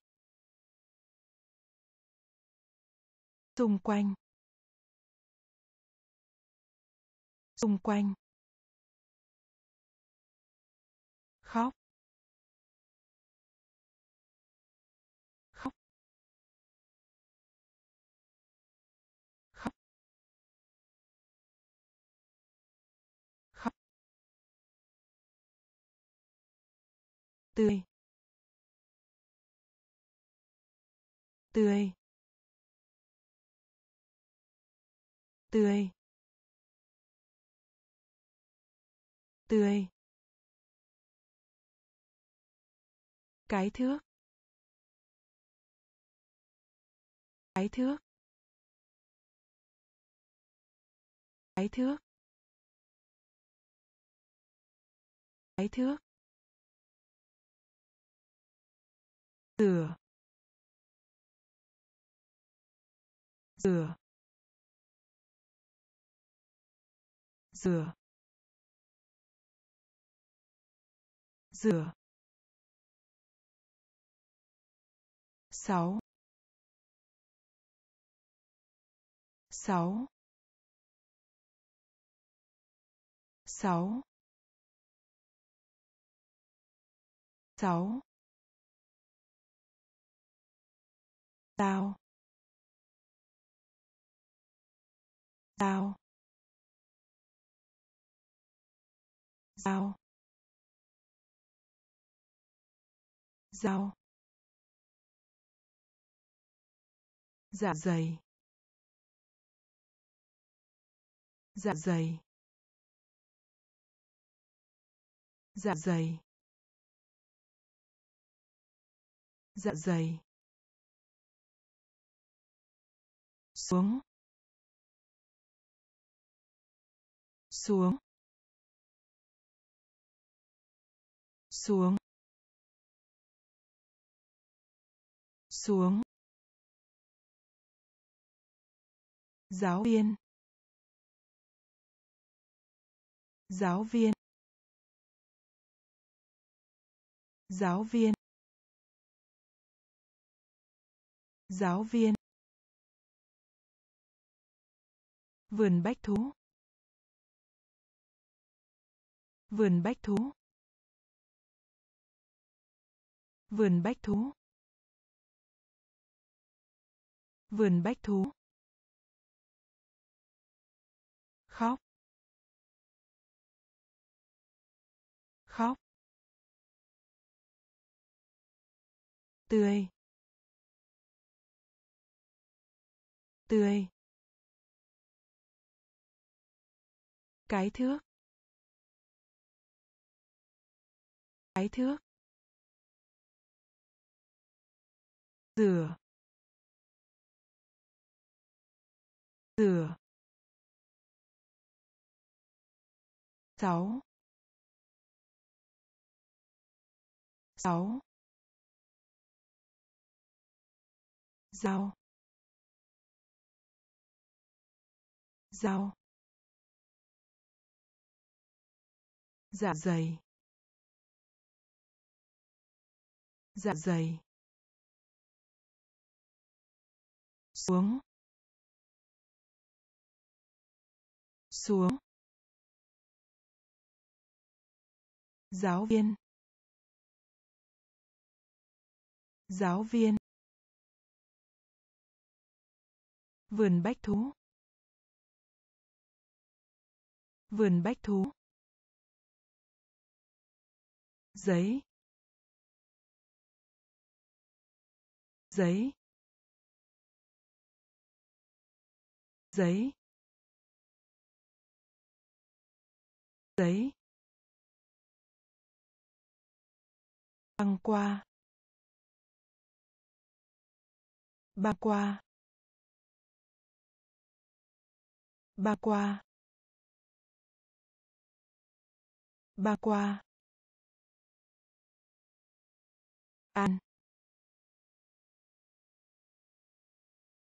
Xung quanh. Xung quanh. Khóc. Khóc. Khóc. Khóc. Tươi. Tươi. Tươi. Tươi. Cái thước. Cái thước. Cái thước. Cái thước. Rửa. Rửa. Rửa. Rửa. Sáu. Sáu. Sáu. Sáu. Tao. Tao. Dao dao dạ dày. Dạ dày. Dạ dày. Dạ dày. Xuống. Xuống. Xuống. Xuống. Giáo viên. Giáo viên. Giáo viên. Giáo viên. Vườn bách thú. Vườn bách thú. Vườn bách thú. Vườn bách thú. Khóc. Tươi. Tươi. Cái thước. Cái thước. Rửa. Rửa. Sáu. Sáu. Dao dao dạ dày. Dạ dày. Xuống. Xuống. Giáo viên. Giáo viên. Vườn bách thú. Vườn bách thú. Giấy. Giấy. Giấy. Giấy. Băng qua. Ba qua. Ba qua. Ba qua. Ăn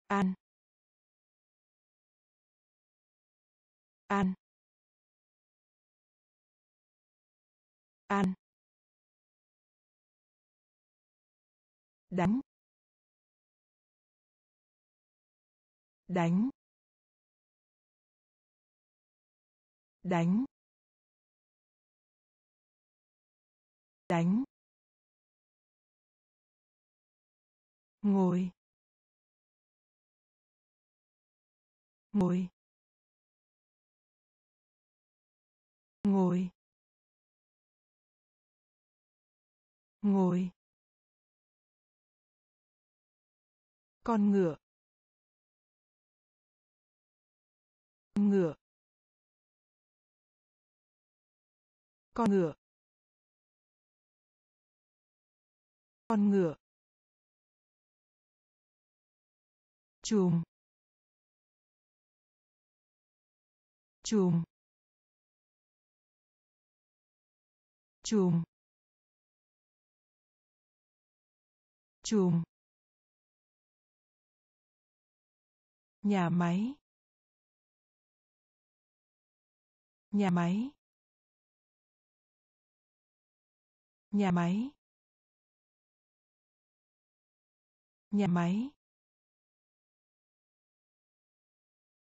ăn ăn ăn đánh. Đánh. Đánh. Đánh. Ngồi. Ngồi. Ngồi. Ngồi. Con ngựa. Ngựa. Con ngựa. Con ngựa. Chùm. Chùm. Chùm. Chùm. Nhà máy. Nhà máy. Nhà máy. Nhà máy.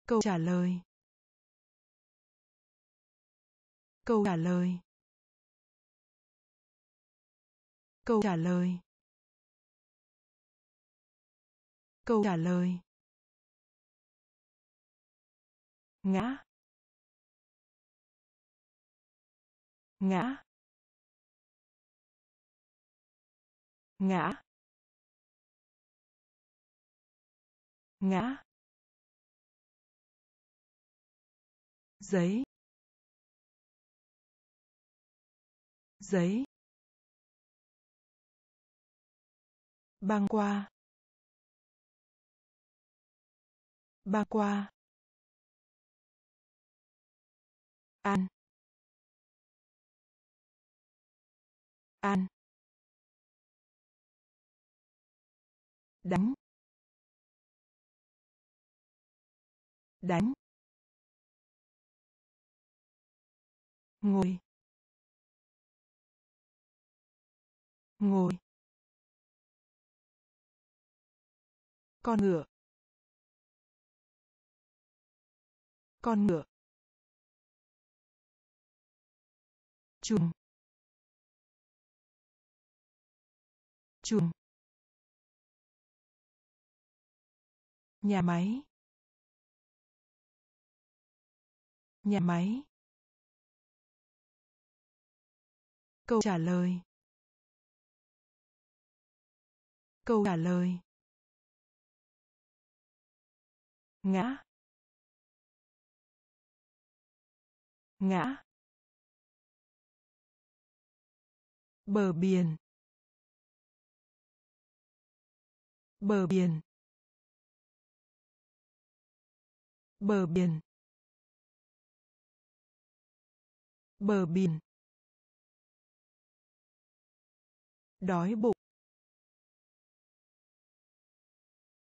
Câu trả lời. Câu trả lời. Câu trả lời. Câu trả lời. Ngã. Ngã. Ngã. Ngã. Giấy. Giấy. Băng qua. Băng qua. Ăn. An, đánh. Đánh. Ngồi. Ngồi. Con ngựa. Con ngựa. Chùm. Trường, nhà máy. Nhà máy. Câu trả lời. Câu trả lời. Ngã. Ngã. Bờ biển. Bờ biển. Bờ biển. Bờ biển. Đói bụng.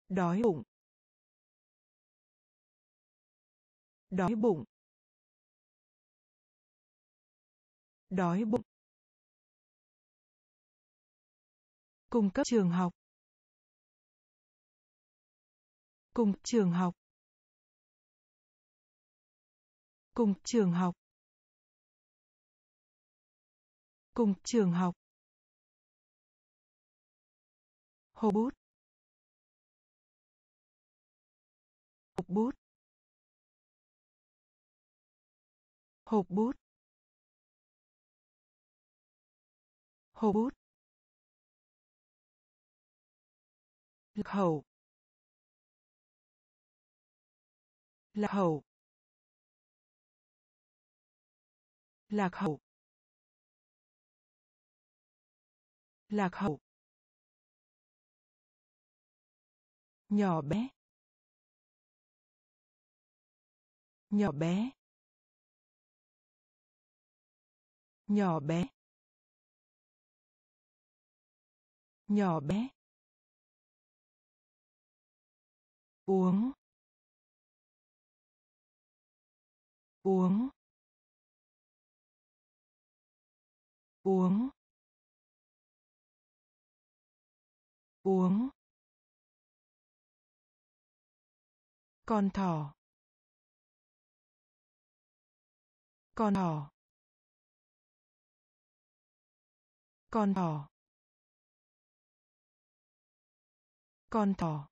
Đói bụng. Đói bụng. Đói bụng. Cung cấp trường học. Cùng trường học. Cùng trường học. Cùng trường học. Hộp bút. Hộp bút. Hộp bút. Hộp bút. Lực hậu. Lạc hậu. Lạc hậu. Lạc hậu. Nhỏ bé. Nhỏ bé. Nhỏ bé. Nhỏ bé. Uống. Uống. Uống. Uống. Con thỏ. Con thỏ. Con thỏ. Con thỏ.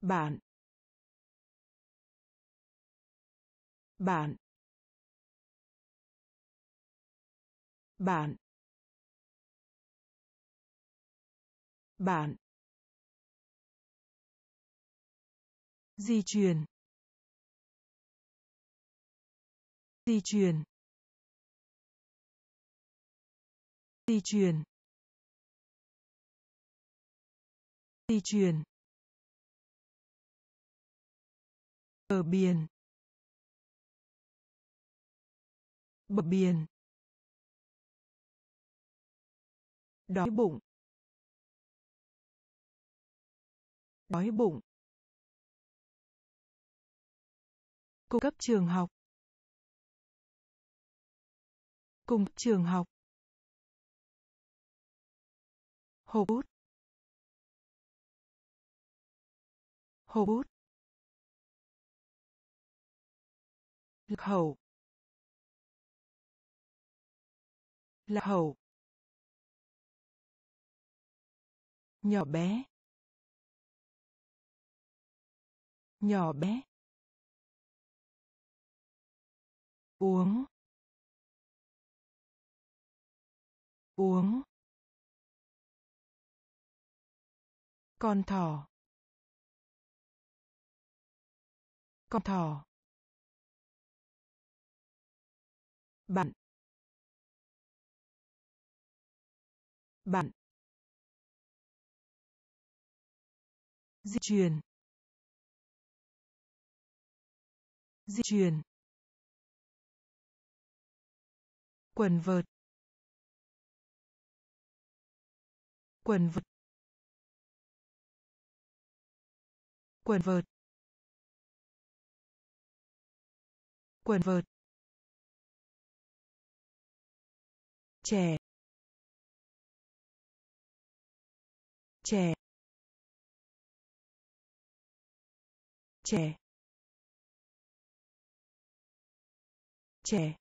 Bạn. Bạn bạn bạn. Di chuyển di chuyển di chuyển di chuyển ở biển. Bờ biển. Đói bụng. Đói bụng. Cung cấp trường học. Cung trường học. Hộp bút. Hộp bút. Lực hậu. Là hậu nhỏ bé. Nhỏ bé. Uống. Uống. Con thỏ. Con thỏ. Bạn. Bạn. Di chuyển di chuyển quần vợt. Quần vợt. Quần vợt. Quần vợt. Trẻ. Trẻ. Trẻ. Trẻ.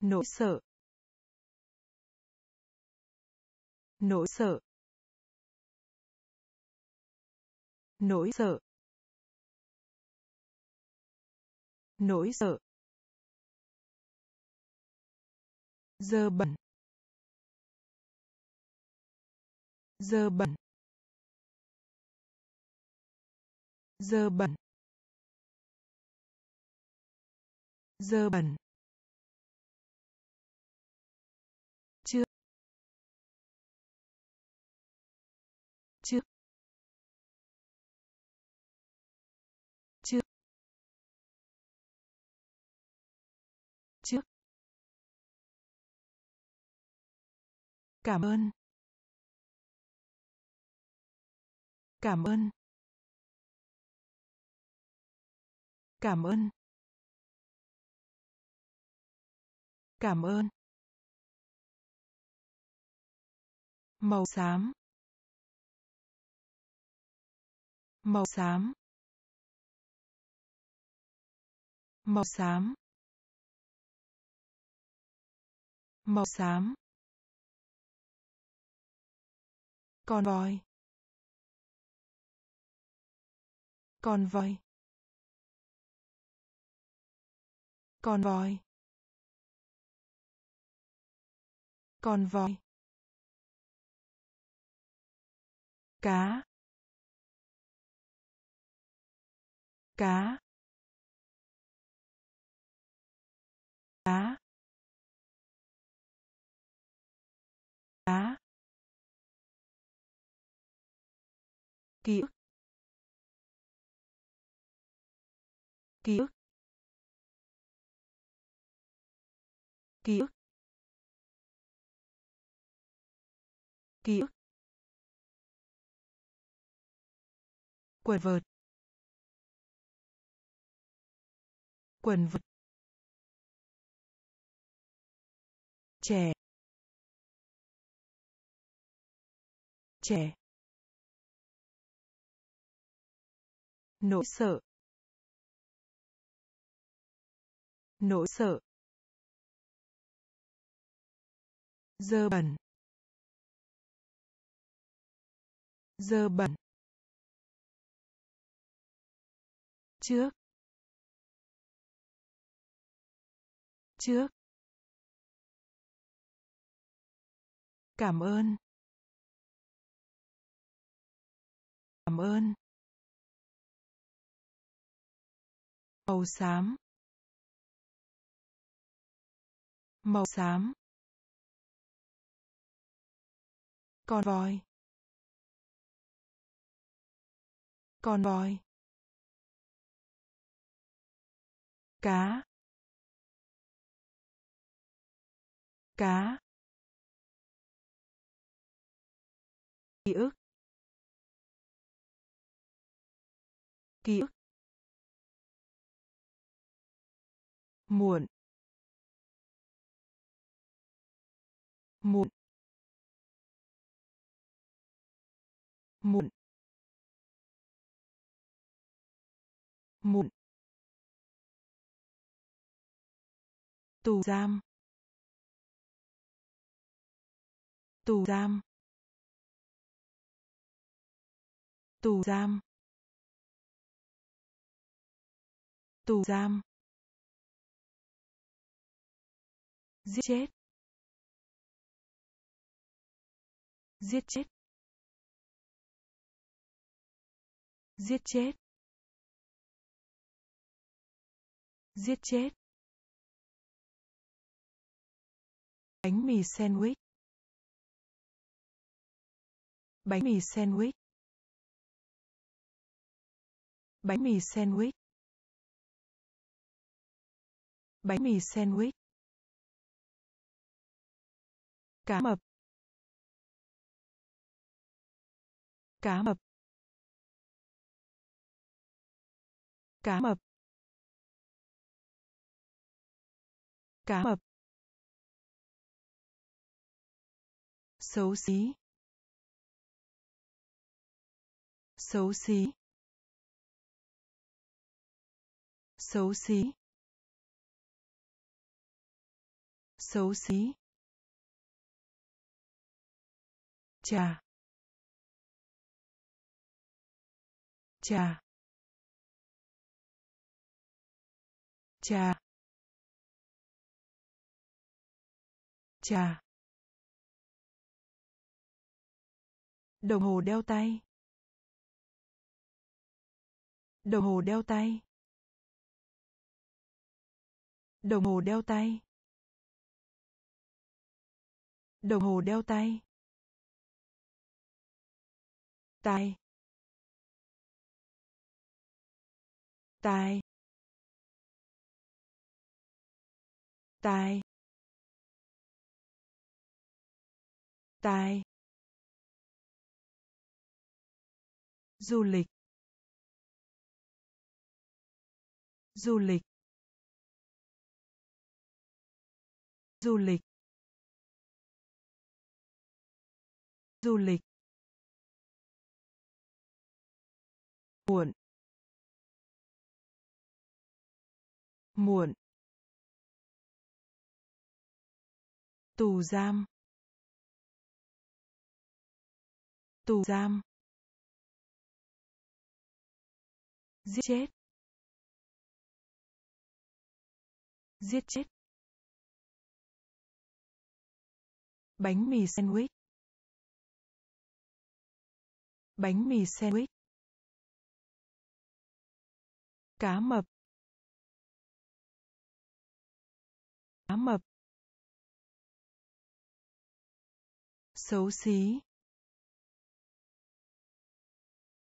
Nỗi sợ. Nỗi sợ. Nỗi sợ. Nỗi sợ. Dơ bẩn dơ bẩn. Dơ bẩn. Dơ bẩn. Chưa. Chưa. Chưa. Trước cảm ơn. Cảm ơn. Cảm ơn. Cảm ơn. Màu xám. Màu xám. Màu xám. Màu xám. Con voi. Con voi con voi con voi cá. Cá. Cá. Cá. Ký ức. Ký ức. Ký ức. Ký ức. Quần vợt. Quần vợt. Trẻ. Trẻ. Nỗi sợ. Nỗi sợ. Dơ bẩn. Dơ bẩn. Trước. Trước. Cảm ơn. Cảm ơn. Màu xám. Màu xám. Con voi. Con voi. Cá. Cá. Ký ức. Ký ức. Muộn. Muộn muộn muộn tù giam. Tù giam. Tù giam. Tù giam. Giết chết. Giết chết. Giết chết. Giết chết. Bánh mì sandwich. Bánh mì sandwich. Bánh mì sandwich. Bánh mì sandwich. Cá mập. Cá mập. Cá mập. Cá mập. Xấu xí. Xấu xí. Xấu xí. Xấu xí. Trà trà trà trà đồng hồ đeo tay. Đồng hồ đeo tay. Đồng hồ đeo tay. Đồng hồ đeo tay. Tai tai tai tai du lịch. Du lịch. Du lịch. Du lịch. Muộn. Muộn. Tù giam. Tù giam. Giết chết. Giết chết. Bánh mì sandwich. Bánh mì sandwich. Cá mập. Cá mập. Xấu xí.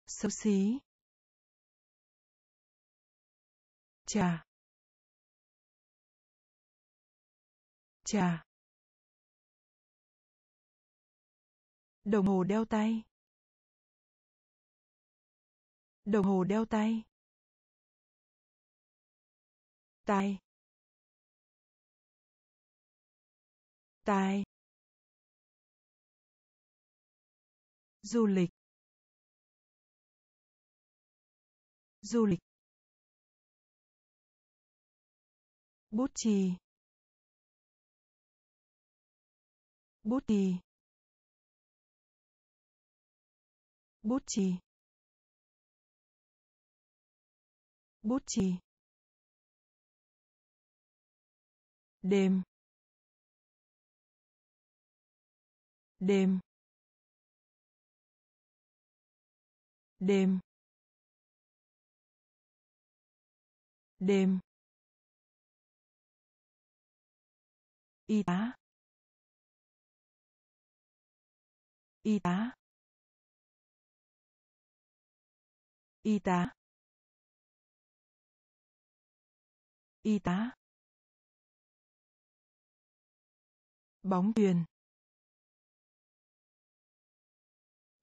Xấu xí. Trà trà đồng hồ đeo tay. Đồng hồ đeo tay. Tay. Tai du lịch. Du lịch. Bút chì. Bút chì bút chì. Bút chì. Đêm. Đêm đêm đêm. Y tá y tá y tá. Y tá. Bóng thuyền.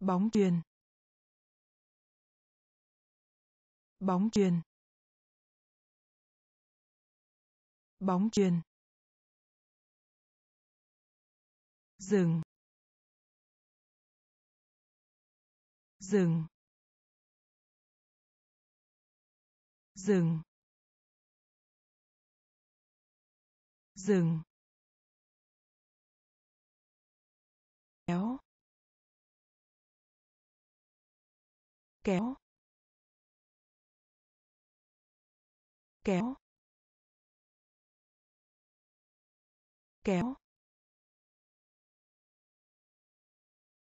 Bóng truyền bóng truyền bóng truyền rừng rừng rừng rừng kéo. Kéo. Kéo. Kéo.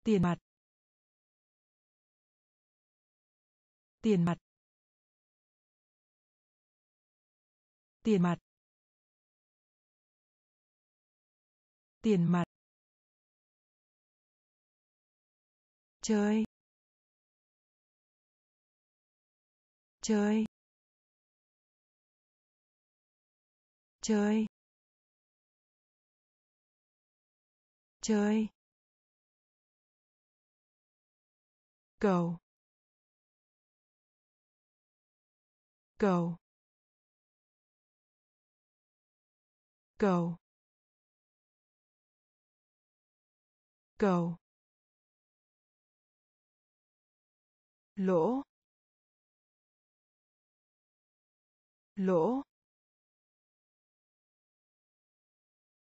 Tiền mặt. Tiền mặt. Tiền mặt. Tiền mặt. Chơi. Chơi. Chơi. Chơi. Cầu. Cầu. Cầu. Cầu. Lỗ. Lỗ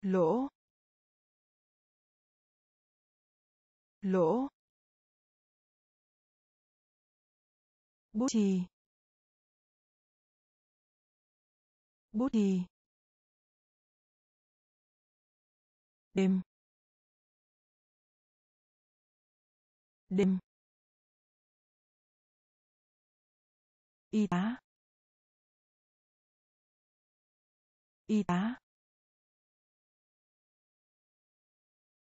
lỗ lỗ. Bút chì bút chì. Đêm đêm. Y tá. Y tá.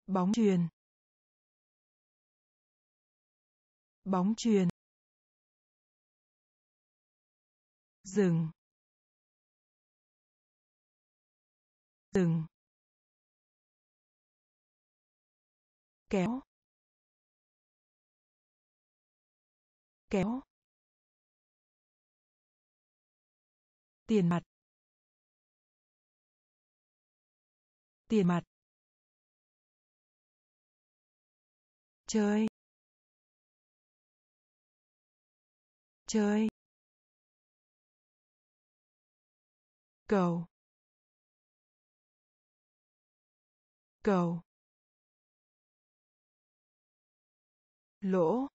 Bóng truyền bóng truyền rừng rừng kéo. Kéo. Tiền mặt. Tiền mặt. Chơi. Chơi. Cầu. Cầu. Lỗ.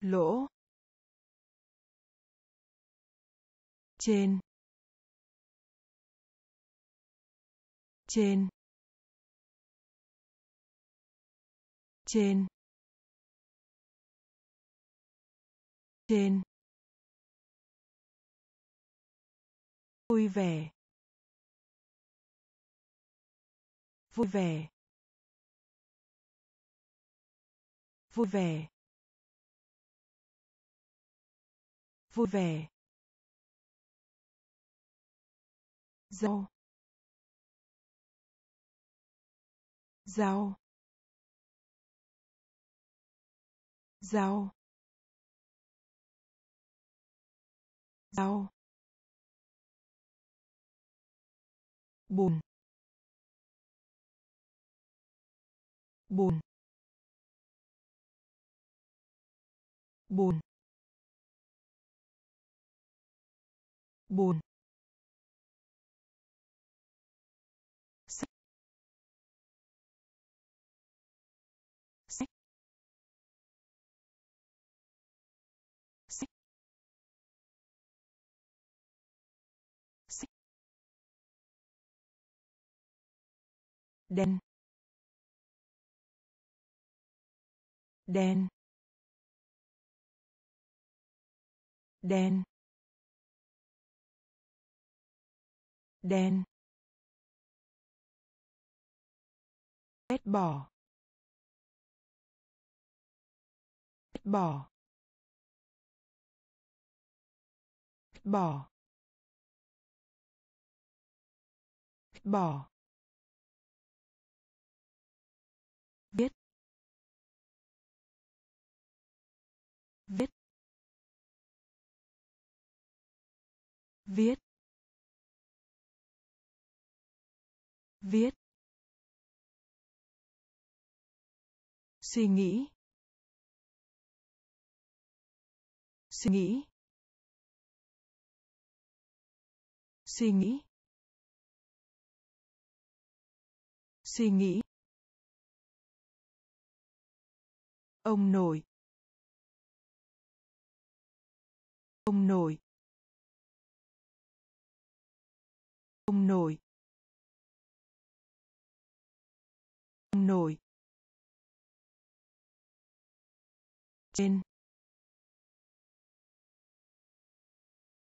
Lỗ. Trên. Trên. Trên. Trên. Vui vẻ. Vui vẻ. Vui vẻ. Vui vẻ. Rau rau rau rau bùn bùn bùn bùn đen. Đen. Đen. Đen. Ghét bỏ ghét bỏ ghét bỏ ghét bỏ viết. Viết. Suy nghĩ. Suy nghĩ. Suy nghĩ. Suy nghĩ. Ông nội. Ông nội. Ông nội ông nội trên.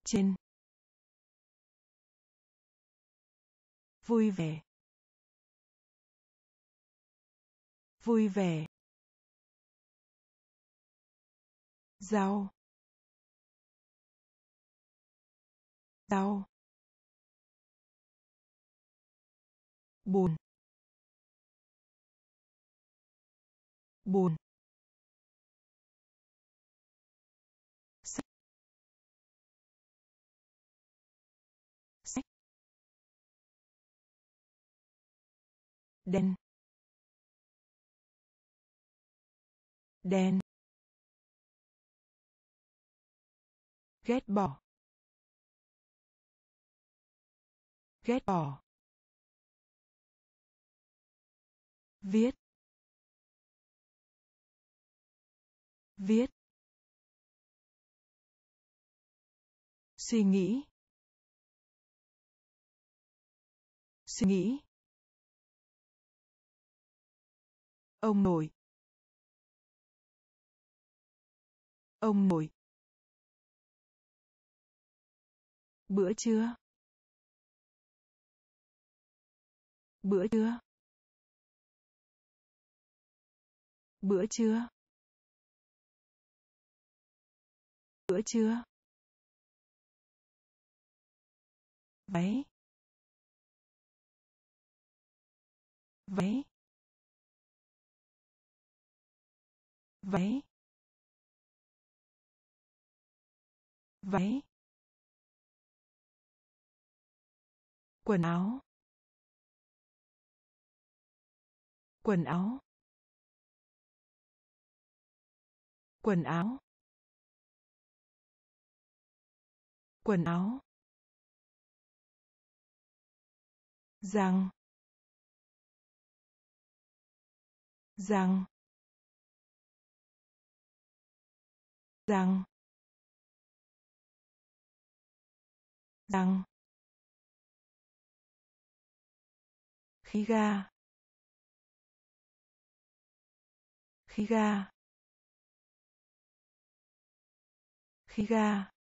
Trên. Vui vẻ. Vui vẻ. Rau. Rau. Bùn bùn sách. Sách. Đen. Đen. Ghét bỏ. Ghét bỏ. Viết. Viết. Suy nghĩ. Suy nghĩ. Ông nội. Ông nội. Bữa trưa. Bữa trưa. Bữa trưa. Bữa trưa. Váy. Váy. Váy. Váy. Quần áo. Quần áo. Quần áo. Quần áo. Răng răng răng răng khí ga. Khí ga. Khí ga.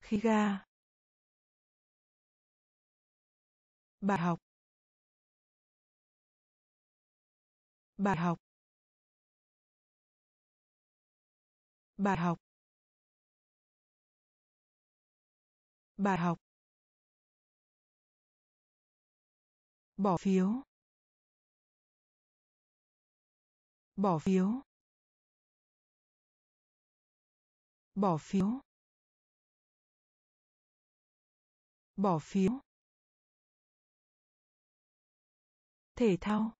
Khí ga. Bài học. Bài học. Bài học. Bài học. Bỏ phiếu. Bỏ phiếu. Bỏ phiếu. Bỏ phiếu. Thể thao.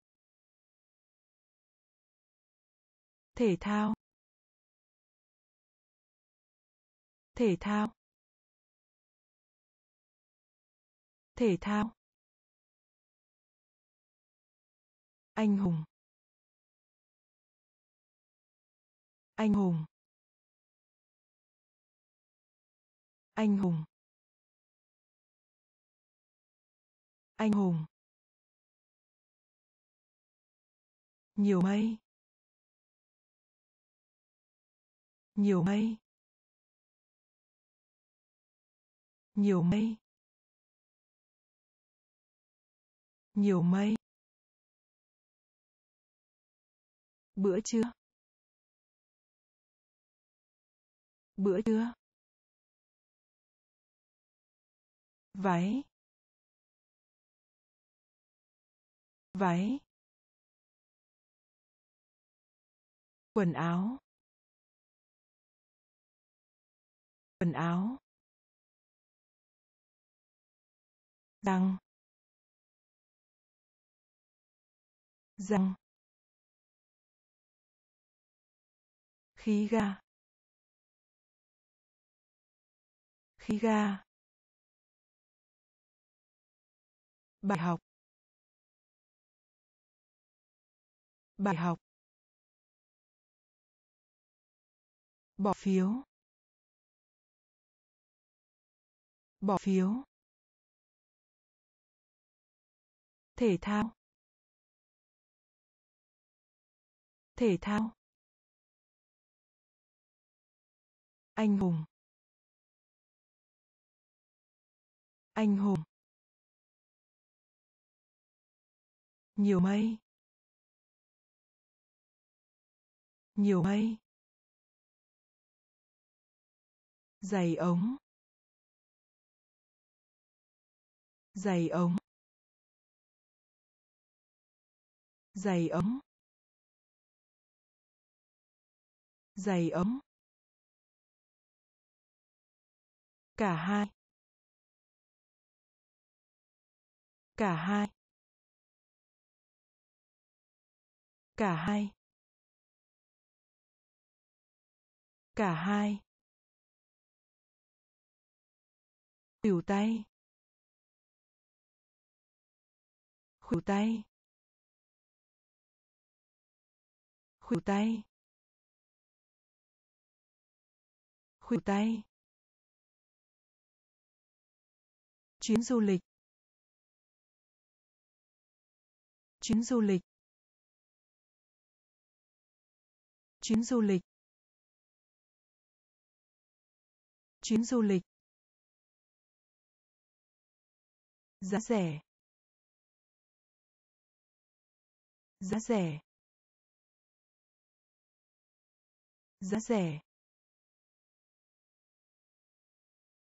Thể thao. Thể thao. Thể thao. Anh hùng. Anh hùng. Anh hùng. Anh hùng. Nhiều mây. Nhiều mây. Nhiều mây. Nhiều mây. Bữa trưa. Bữa trưa. Váy. Váy. Quần áo. Quần áo. Răng. Răng. Khí ga. Khí ga. Bài học. Bài học. Bỏ phiếu. Bỏ phiếu. Thể thao. Thể thao. Anh hùng. Anh hùng. Nhiều mây. Nhiều mây. Giày ống. Giày ống. Giày ống. Giày ống. Cả hai. Cả hai. Cả hai. Cả hai. Khuỷu tay. Khuỷu tay. Khuỷu tay. Khuỷu tay. Chuyến du lịch. Chuyến du lịch. Chuyến du lịch. Chuyến du lịch. Giá rẻ. Giá rẻ. Giá rẻ.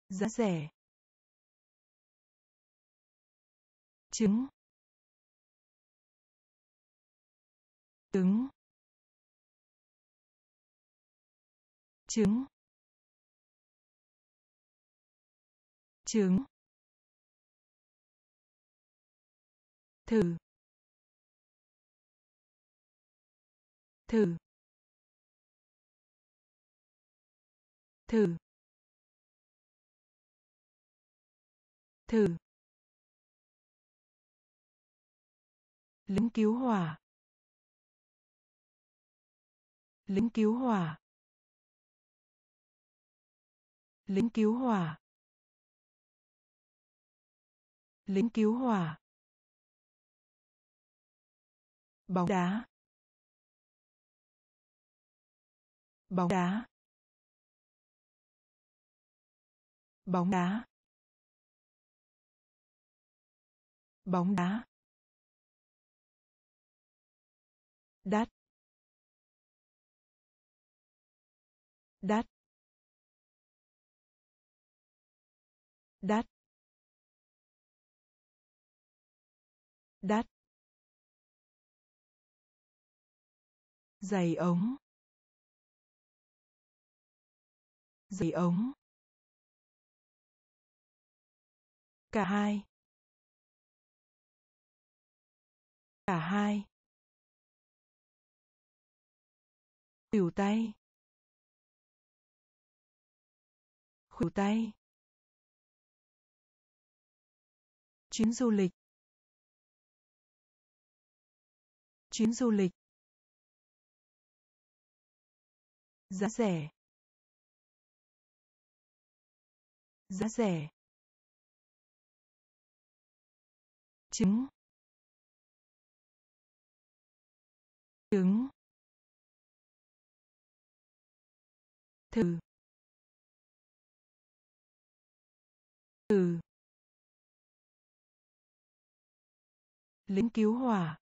Giá rẻ. Trứng. Trứng. Trứng. Trứng. Thử. Thử. Thử. Thử. Lính cứu hỏa. Lính cứu hỏa lính cứu hỏa. Lính cứu hỏa. Bóng đá. Bóng đá. Bóng đá. Bóng đá. Đắt. Đắt. Đắt. Đắt. Giày ống. Giày ống. Cả hai. Cả hai. Khuỷu tay. Khuỷu tay. Chuyến du lịch. Chuyến du lịch. Giá rẻ. Giá rẻ. Trứng. Trứng. Thử. Thử. Lính cứu hỏa.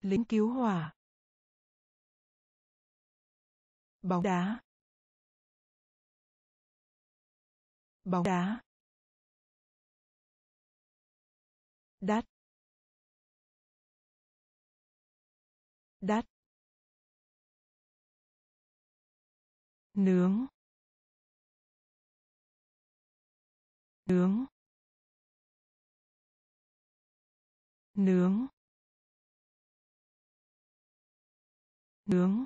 Lính cứu hỏa. Bóng đá. Bóng đá. Đắt. Đắt. Nướng. Nướng. Nướng. Nướng.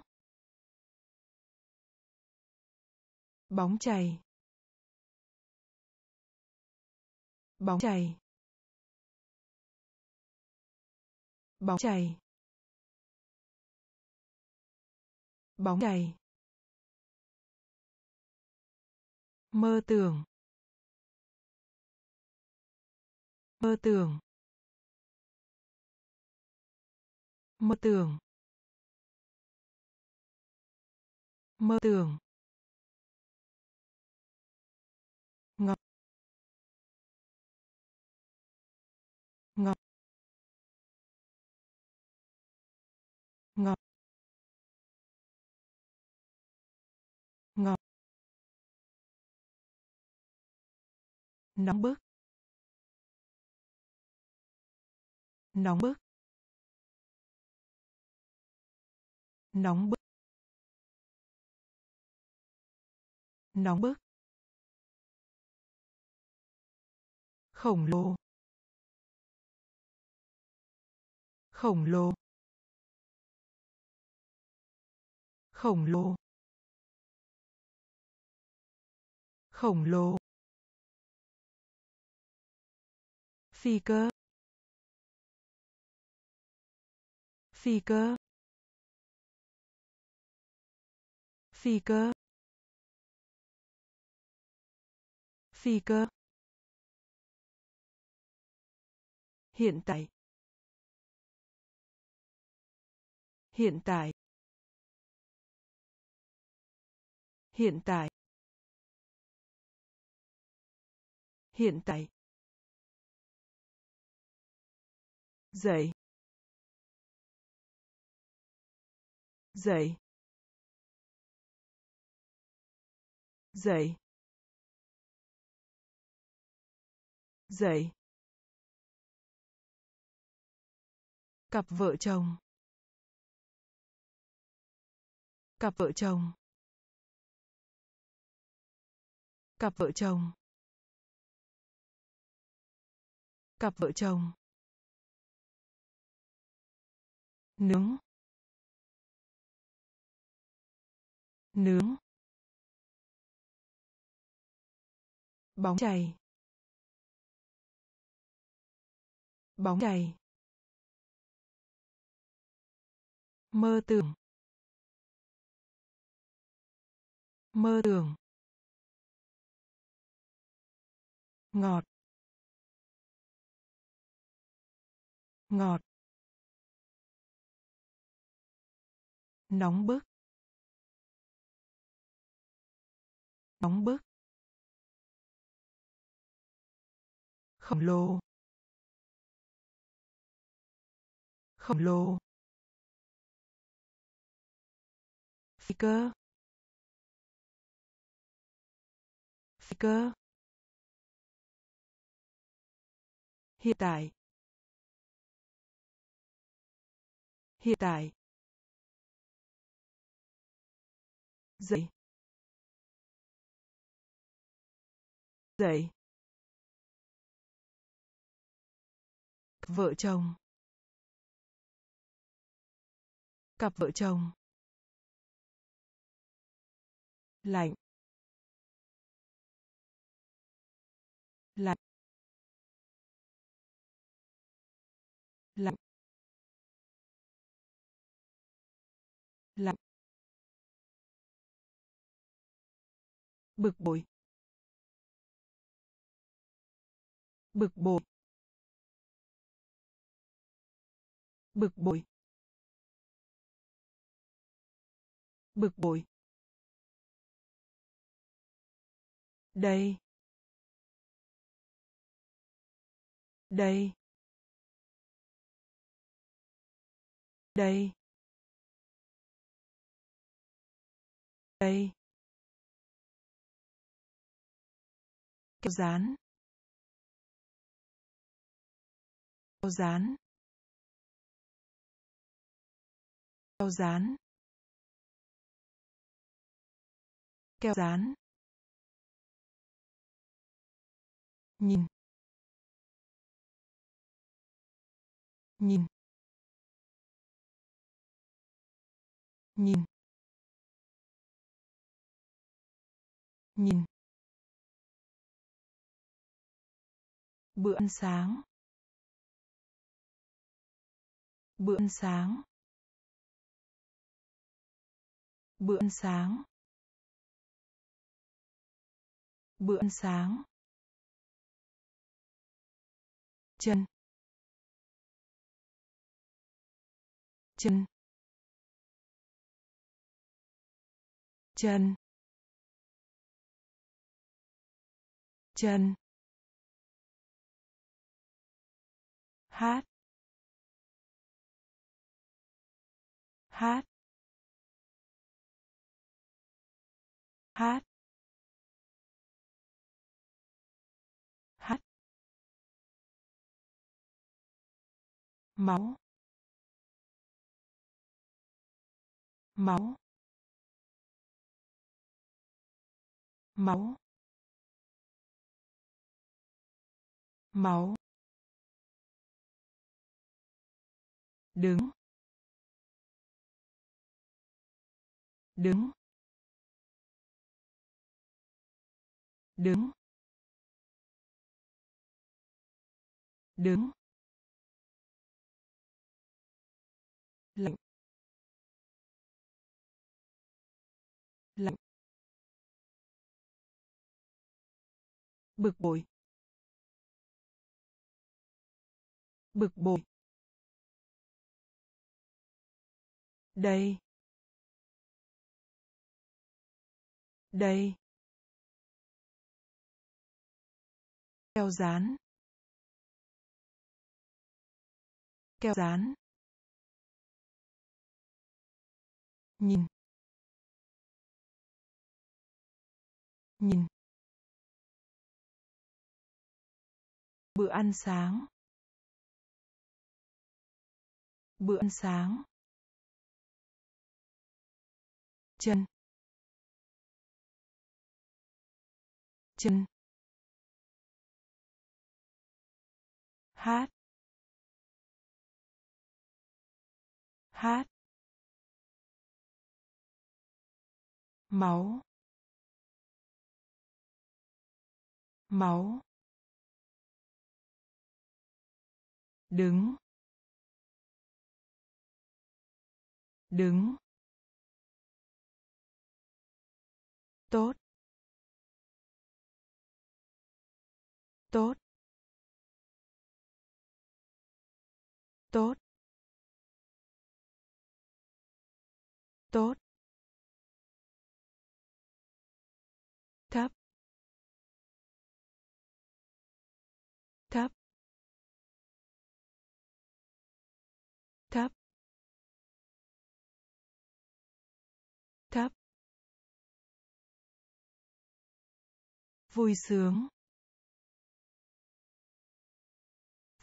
Bóng chày. Bóng chày. Bóng chày. Bóng chày. Mơ tưởng. Mơ tưởng. Mơ tưởng. Mơ tưởng. Ngọc. Ngọc. Ngọc. Ngọc. Nóng bức. Nóng bức. Nóng bức. Nóng bức. Khổng lồ. Khổng lồ. Khổng lồ. Khổng lồ. Phi cơ. Phi cơ. Phi cơ. Phi cơ. Hiện tại. Hiện tại. Hiện tại. Hiện tại. Dậy. Dậy. Dậy. Dậy. Cặp vợ chồng. Cặp vợ chồng. Cặp vợ chồng. Cặp vợ chồng. Nướng. Nướng. Bóng chày. Bóng chày. Mơ tưởng. Mơ tưởng. Ngọt. Ngọt. Nóng bức. Nóng bức. Khổng lồ. Khổng lồ. Phi cơ. Phi cơ. Hiện tại. Hiện tại. Dậy. Dậy. Vợ chồng. Cặp vợ chồng. Lạnh. Lạnh. Lạnh. Lạnh. Bực bội. Bực bội. Bực bội. Bực bội. Đây. Đây. Đây. Đây. Kéo dán. Kéo dán. Keo dán keo dán nhìn. Nhìn. Nhìn. Nhìn. Bữa ăn sáng. Bữa ăn sáng. Bữa ăn sáng. Bữa ăn sáng. Chân. Chân. Chân. Chân. Hát. Hát. Hát. Hát. Máu. Máu. Máu. Máu. Đứng. Đứng. Đứng. Đứng. Lạnh. Lạnh. Bực bội. Bực bội. Đây. Đây. Keo dán keo dán nhìn. Nhìn. Bữa ăn sáng. Bữa ăn sáng. Chân. Chân. Hát. Hát. Máu. Máu. Đứng. Đứng. Tốt. Tốt. Tốt. Tốt. Thấp. Thấp. Thấp. Thấp. Vui sướng.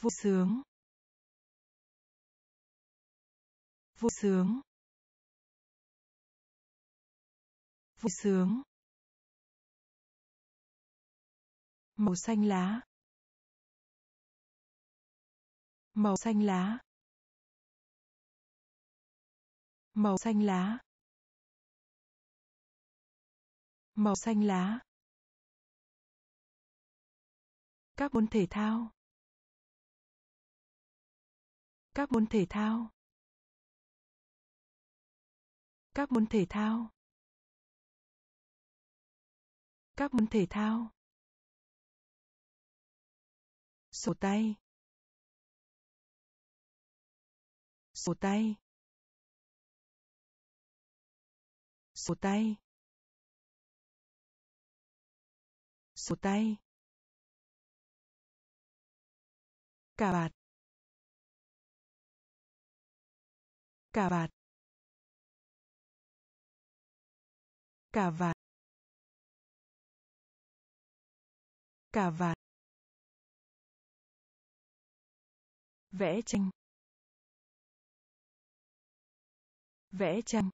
Vui sướng. Vui sướng. Vui sướng. Màu xanh lá. Màu xanh lá. Màu xanh lá. Màu xanh lá. Các môn thể thao. Các môn thể thao các môn thể thao. Các môn thể thao. Sổ tay. Sổ tay. Sổ tay. Sổ tay. Cà vạt. Cà vạt. Cà vạt cà vạt vẽ tranh. Vẽ tranh.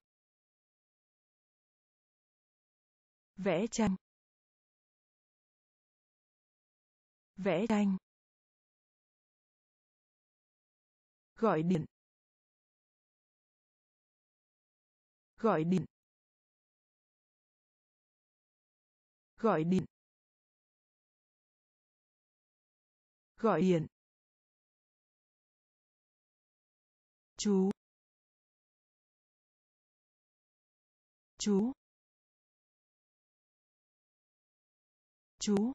Vẽ tranh. Vẽ tranh. Gọi điện. Gọi điện. Gọi điện. Gọi điện. Chú. Chú. Chú.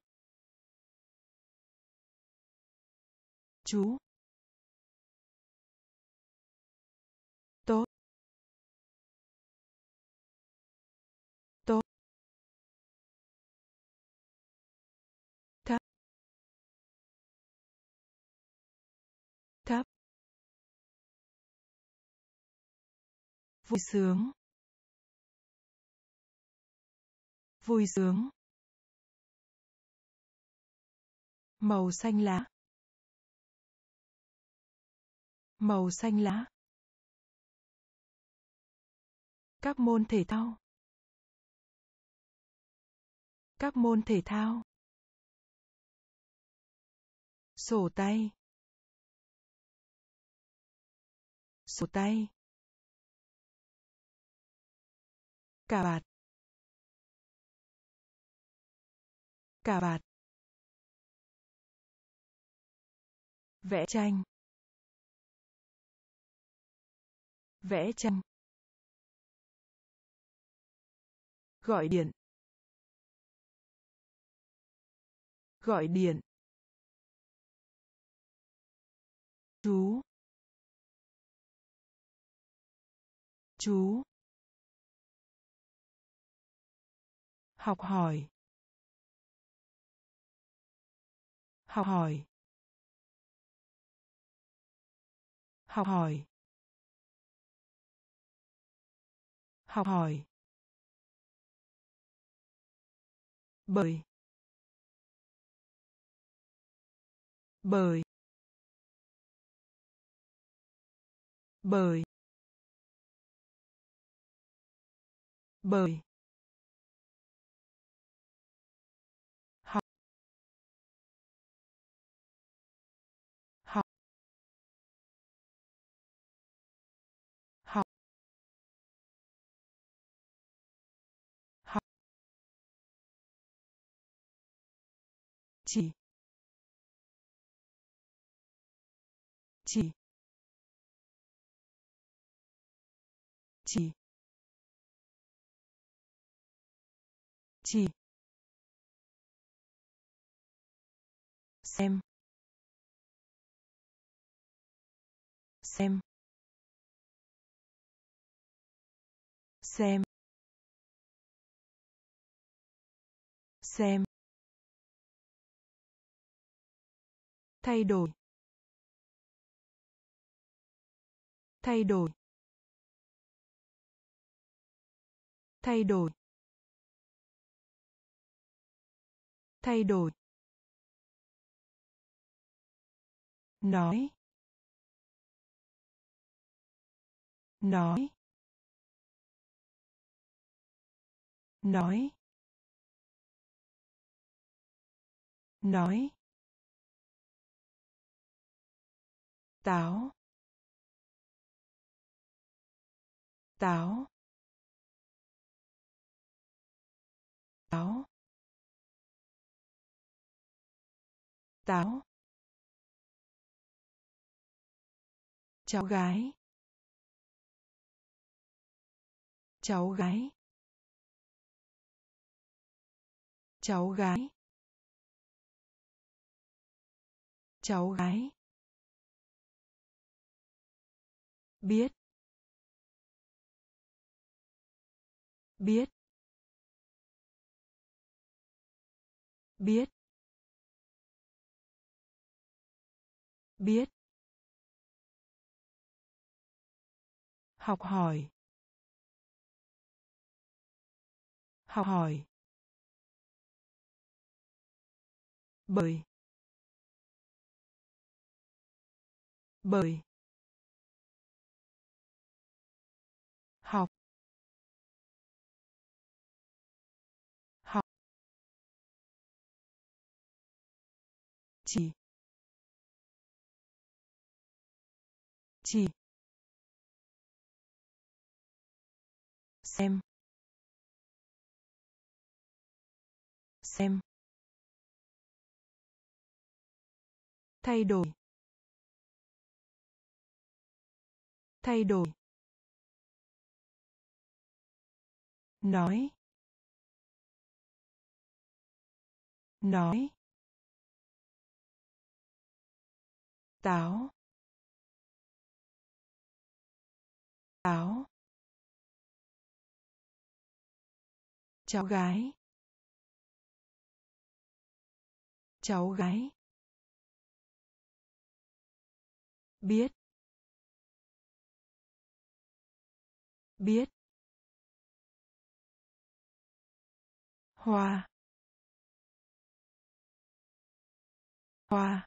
Chú. Thấp. Vui sướng. Vui sướng. Màu xanh lá. Màu xanh lá. Các môn thể thao. Các môn thể thao. Sổ tay. Sổ tay. Cà vạt. Cà vạt. Vẽ tranh. Vẽ tranh. Gọi điện. Gọi điện. Chú. Chú. Học hỏi. Học hỏi. Học hỏi. Học hỏi. Bởi bởi bởi bởi chỉ. Xem. Xem. Xem. Xem. Thay đổi. Thay đổi. Thay đổi. Thay đổi. Nói. Nói. Nói. Nói. Táo. Táo. Táo. Táo. Cháu gái. Cháu gái. Cháu gái. Cháu gái. Biết. Biết. Biết. Biết. Học hỏi. Học hỏi. Bởi. Bởi. Học. Chỉ. Xem. Xem. Thay đổi. Thay đổi. Nói. Nói. Táo. Áo cháu gái. Cháu gái. Biết. Biết. Hoa. Hoa.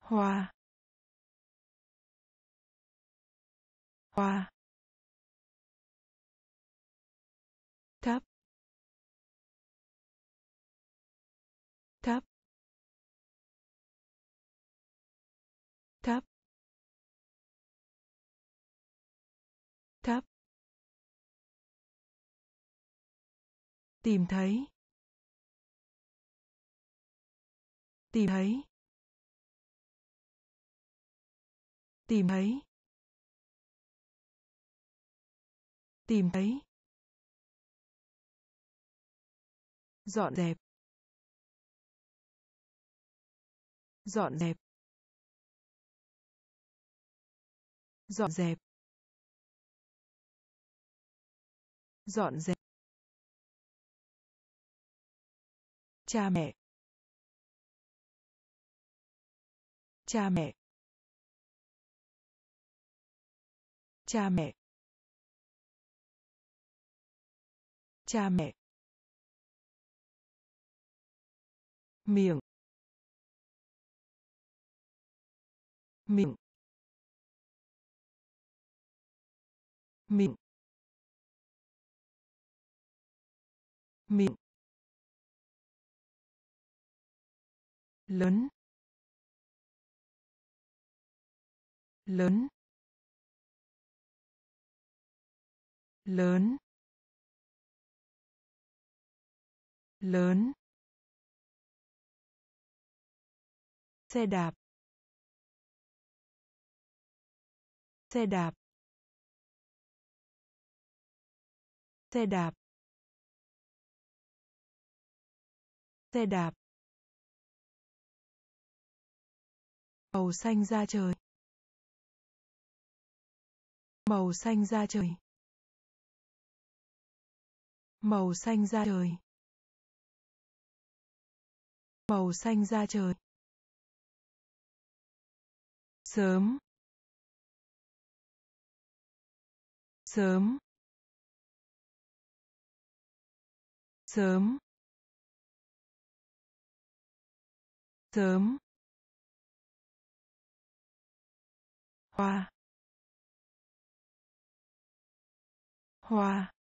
Hoa. Qua, thấp. Thấp. Thấp. Thấp. Tìm thấy. Tìm thấy. Tìm thấy. Tìm thấy. Dọn dẹp. Dọn dẹp. Dọn dẹp. Dọn dẹp. Cha mẹ. Cha mẹ. Cha mẹ. Cha mẹ. Miệng. Miệng. Miệng. Miệng. Lớn. Lớn. Lớn. Lớn. Xe đạp. Xe đạp. Xe đạp. Xe đạp. Màu xanh da trời. Màu xanh da trời. Màu xanh da trời màu xanh da trời. Sớm. Sớm. Sớm. Sớm. Hoa. Hoa.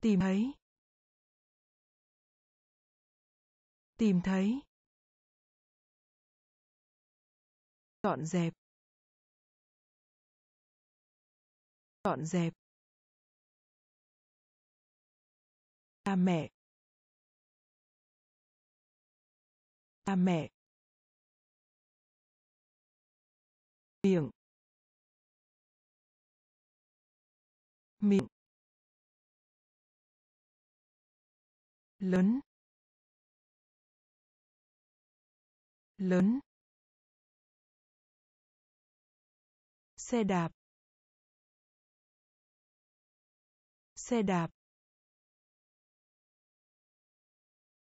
Tìm thấy. Tìm thấy. Dọn dẹp. Dọn dẹp. Cha mẹ. Cha mẹ. Miệng. Miệng. Lớn lớn, xe đạp xe đạp,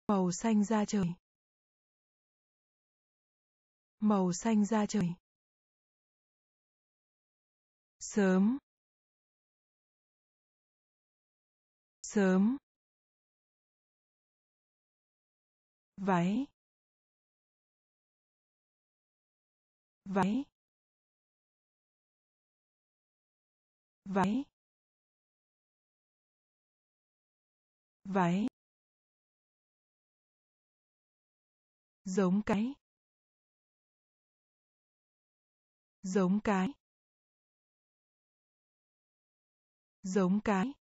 màu xanh da trời, màu xanh da trời, sớm sớm. Váy váy váy váy giống cái giống cái giống cái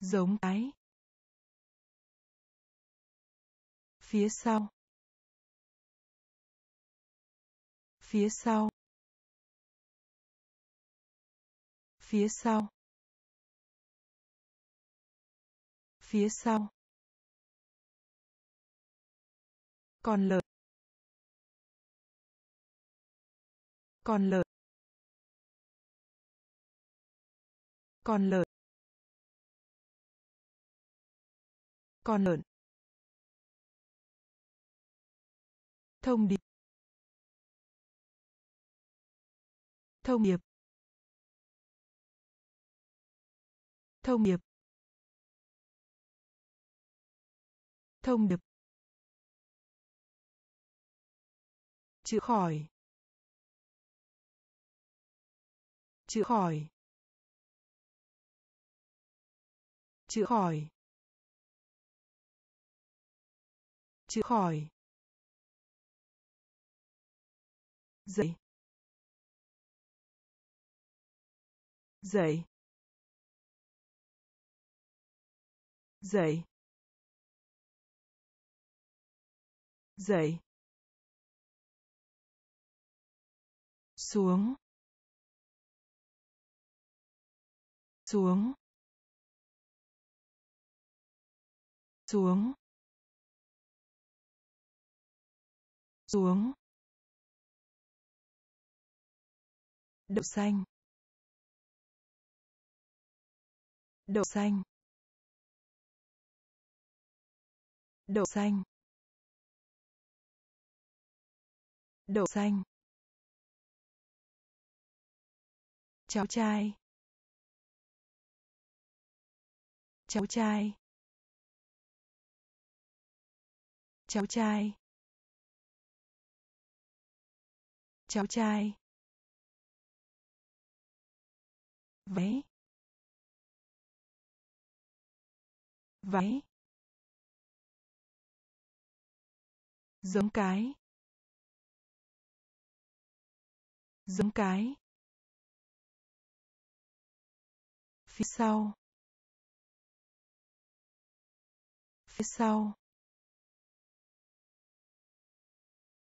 giống cái phía sau. Phía sau. Phía sau. Phía sau. Con lợn. Con lợn. Con lợn. Con lợn. Thông điệp. Thông điệp. Thông điệp. Thông điệp. Chữa khỏi. Chữa khỏi. Chữa khỏi. Chữa khỏi. Dậy. Dậy. Dậy. Dậy. Xuống. Xuống. Xuống. Xuống. Đậu xanh. Đậu xanh. Đậu xanh. Đậu xanh. Cháu trai cháu trai cháu trai cháu trai váy váy giống cái. Giống cái. Phía sau. Phía sau.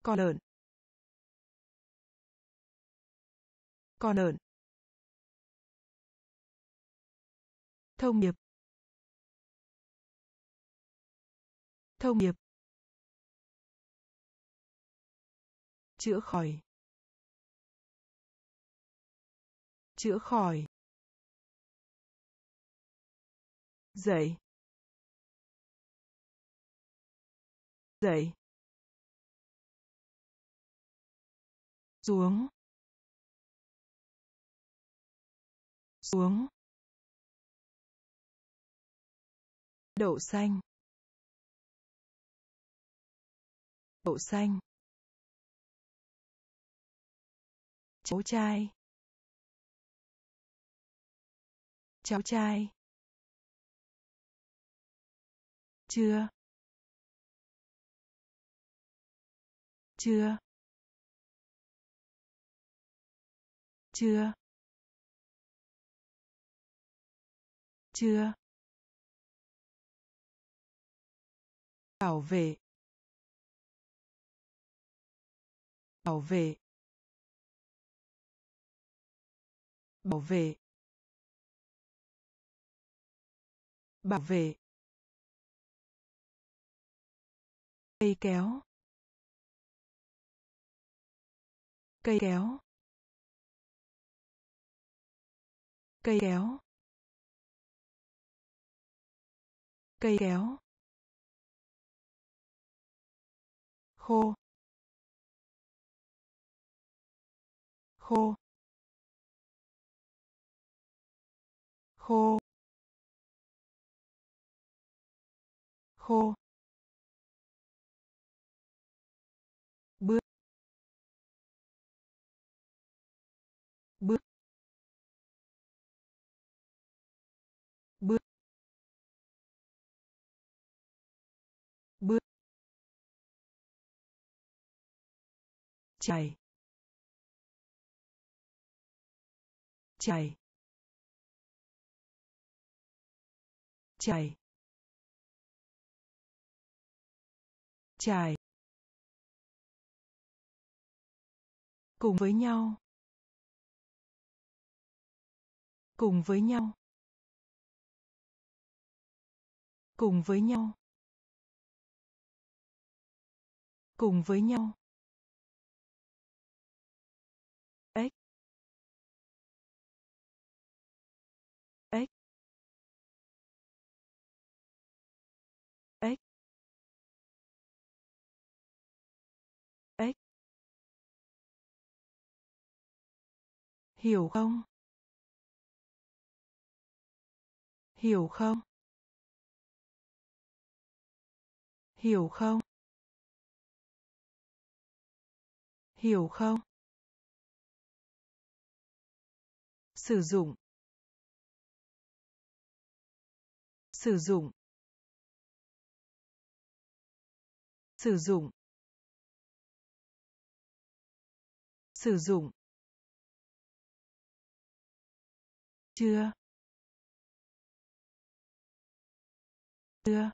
Con lợn. Con lợn. Thông điệp thông điệp chữa khỏi. Chữa khỏi. Dậy. Dậy. Xuống. Xuống. Đậu xanh. Đậu xanh. Cháu trai. Cháu trai. Chưa. Chưa. Chưa. Chưa. Bảo vệ. Bảo vệ. Bảo vệ. Bảo vệ. Cây kéo. Cây kéo. Cây kéo. Cây kéo. Khô. Khô. Khô. Khô. Chảy chảy chảy chảy cùng với nhau. Cùng với nhau. Cùng với nhau. Cùng với nhau. Hiểu không? Hiểu không? Hiểu không? Hiểu không? Sử dụng. Sử dụng. Sử dụng. Sử dụng. Chưa. Chưa.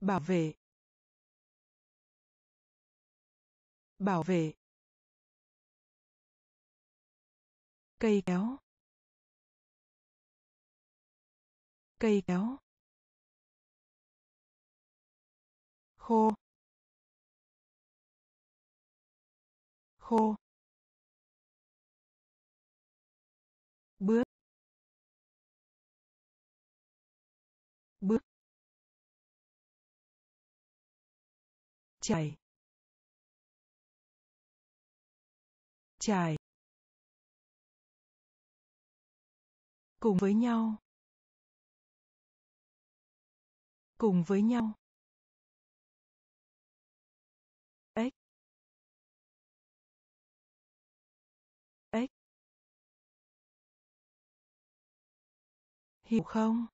Bảo vệ. Bảo vệ. Cây kéo. Cây kéo. Khô. Khô. Bước. Bước. Chảy chảy cùng với nhau. Cùng với nhau. Hiểu không?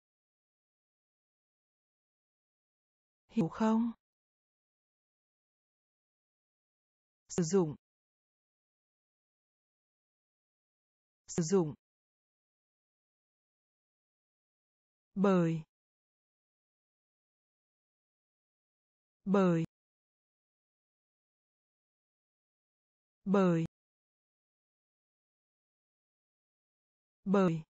Hiểu không? Sử dụng. Sử dụng. Bởi bởi bởi bởi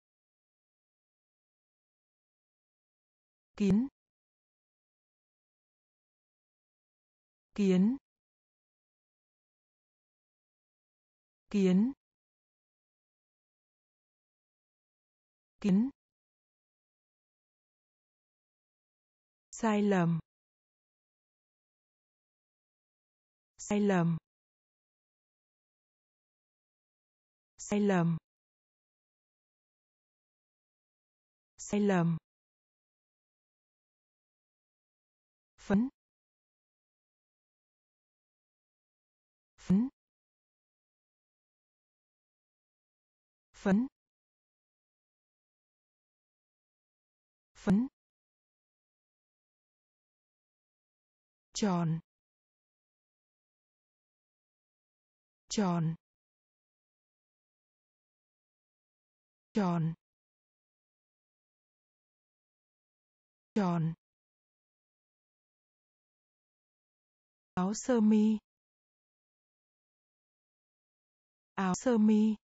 kiến kiến kiến kiến. Sai lầm. Sai lầm. Sai lầm. Sai lầm. Phấn phấn phấn phấn tròn tròn tròn tròn. Áo sơ mi. Áo sơ mi.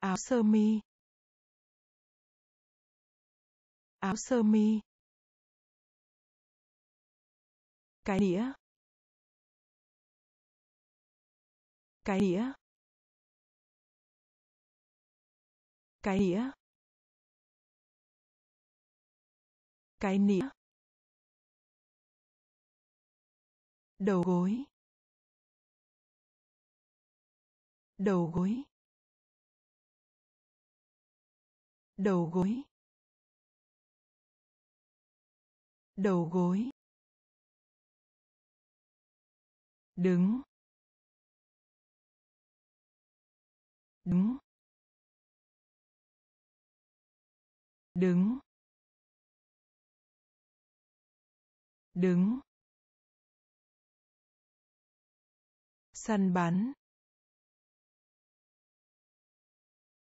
Áo sơ mi. Áo sơ mi. Cái đĩa. Cái đĩa. Cái đĩa. Cái nĩa. Đầu gối đầu gối đầu gối đầu gối. Đứng. Đứng. Đứng. Đứng. Săn bắn.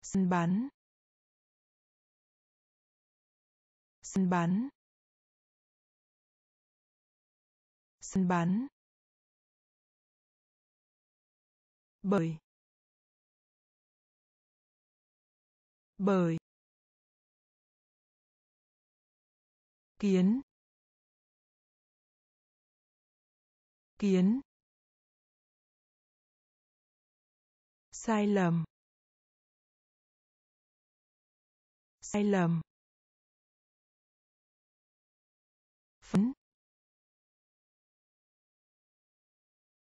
Săn bắn. Săn bắn. Săn bắn. Bởi bởi kiến. Kiến. Sai lầm. Sai lầm. Phấn.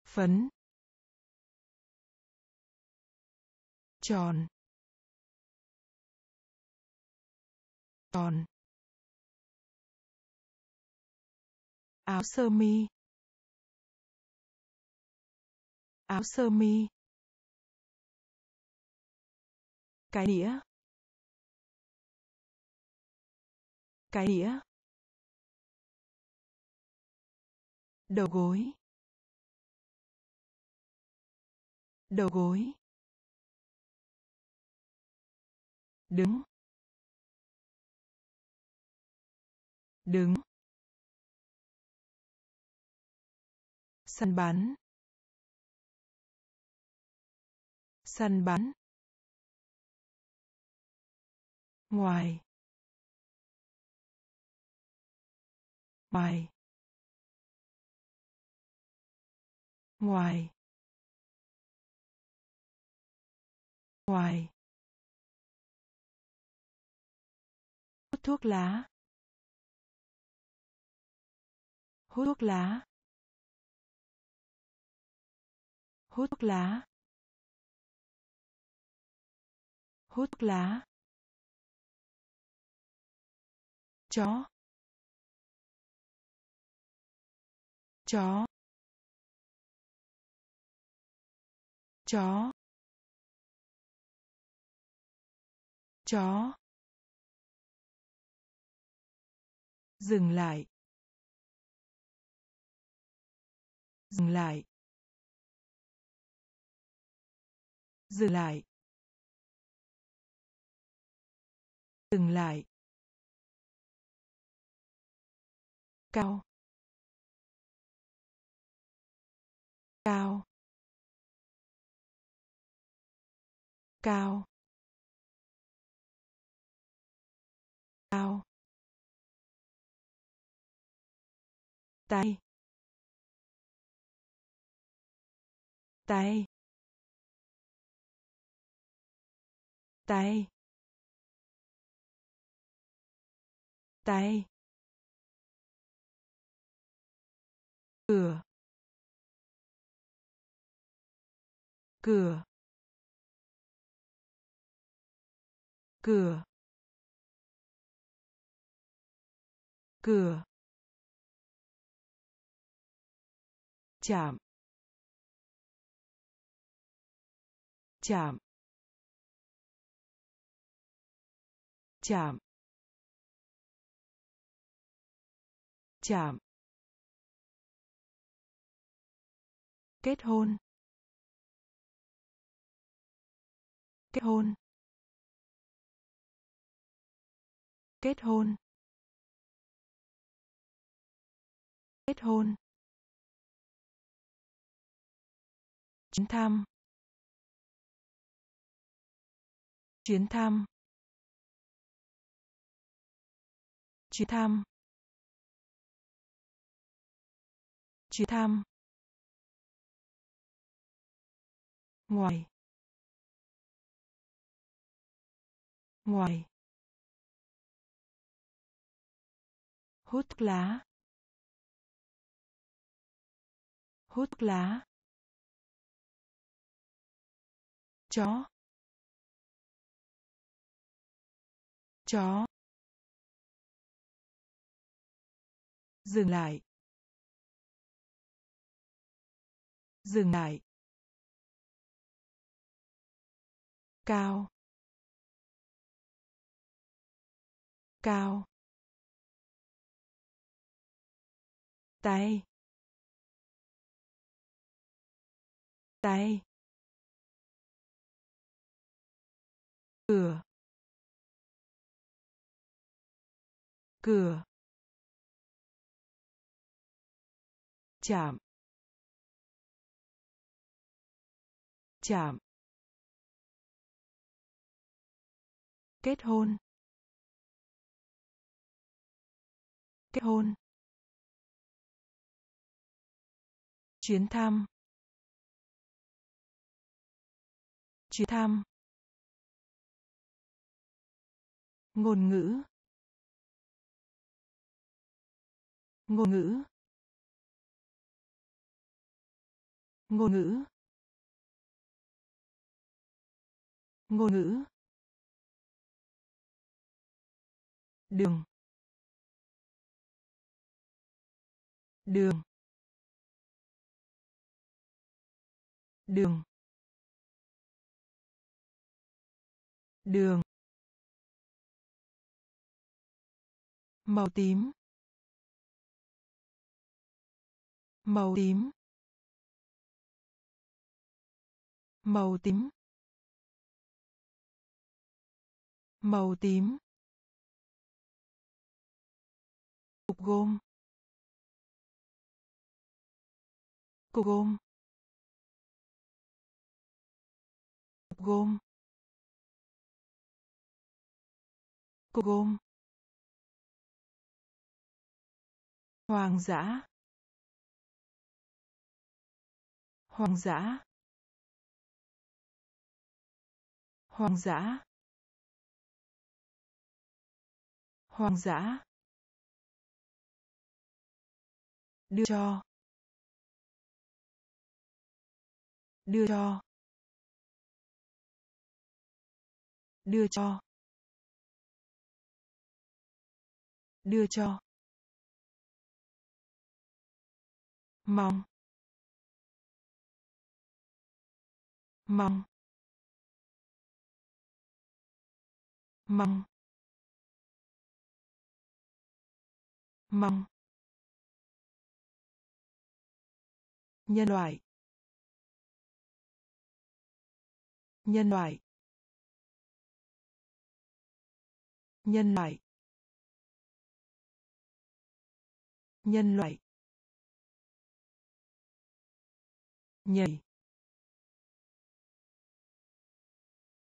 Phấn. Tròn. Tròn. Áo sơ mi. Áo sơ mi. Cái đĩa cái đĩa đầu gối. Đầu gối. Đứng. Đứng. Săn bắn. Săn bắn. Ngoài. Ngoài. Ngoài. Ngoài. Hút thuốc lá. Hút thuốc lá. Hút thuốc lá. Hút thuốc lá. Chó. Chó. Chó. Chó. Dừng lại. Dừng lại. Dừng lại. Dừng lại. Cao. Cao. Cao. Cao. Tay. Tay. Tay. Tay. Cửa cửa cửa cửa. Chạm. Chạm. Chạm. Chạm. Kết hôn. Kết hôn. Kết hôn. Kết hôn. Chuyến thăm. Chuyến thăm. Chuyến thăm. Chuyến thăm. Ngoài. Ngoài. Hút thuốc lá. Hút thuốc lá. Chó. Chó. Dừng lại. Dừng lại. Cao. Cao. Tay. Tay. Cửa. Cửa. Chạm. Chạm. Kết hôn. Kết hôn. Chuyến thăm. Chuyến thăm. Ngôn ngữ. Ngôn ngữ. Ngôn ngữ. Ngôn ngữ. Đường. Đường. Đường. Đường. Màu tím. Màu tím. Màu tím. Màu tím. Cục gôm cục gôm cục gôm cục gôm hoàng dã. Hoàng dã. Hoàng dã. Hoàng dã. Đưa cho. Đưa cho. Đưa cho. Đưa cho. Mong. Mong. Mong. Mong. Nhân loại. Nhân loại. Nhân loại. Nhân loại. Nhảy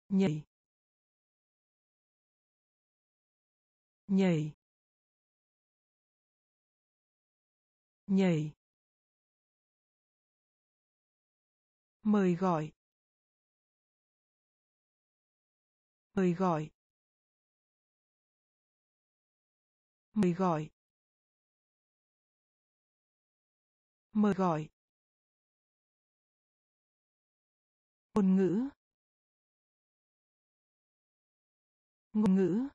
nhảy nhảy nhảy mời gọi. Mời gọi. Mời gọi. Mời gọi. Ngôn ngữ. Ngôn ngữ.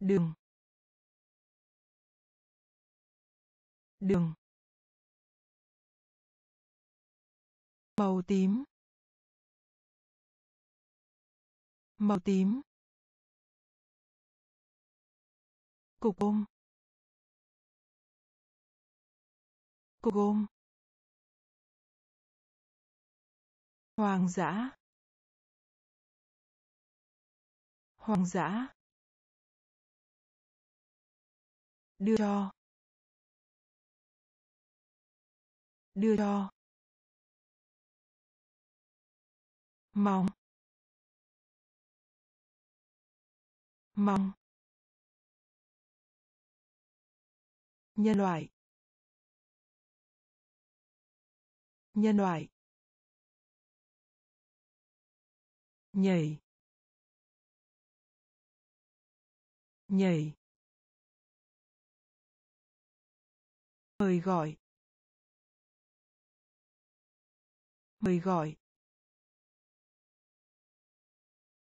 Đường. Đường. Màu tím. Màu tím. Cục ôm cục ôm hoàng dã hoàng dã đưa cho. Đưa cho. Mong. Mong. Nhân loại. Nhân loại. Nhảy nhảy mời gọi. Mời gọi.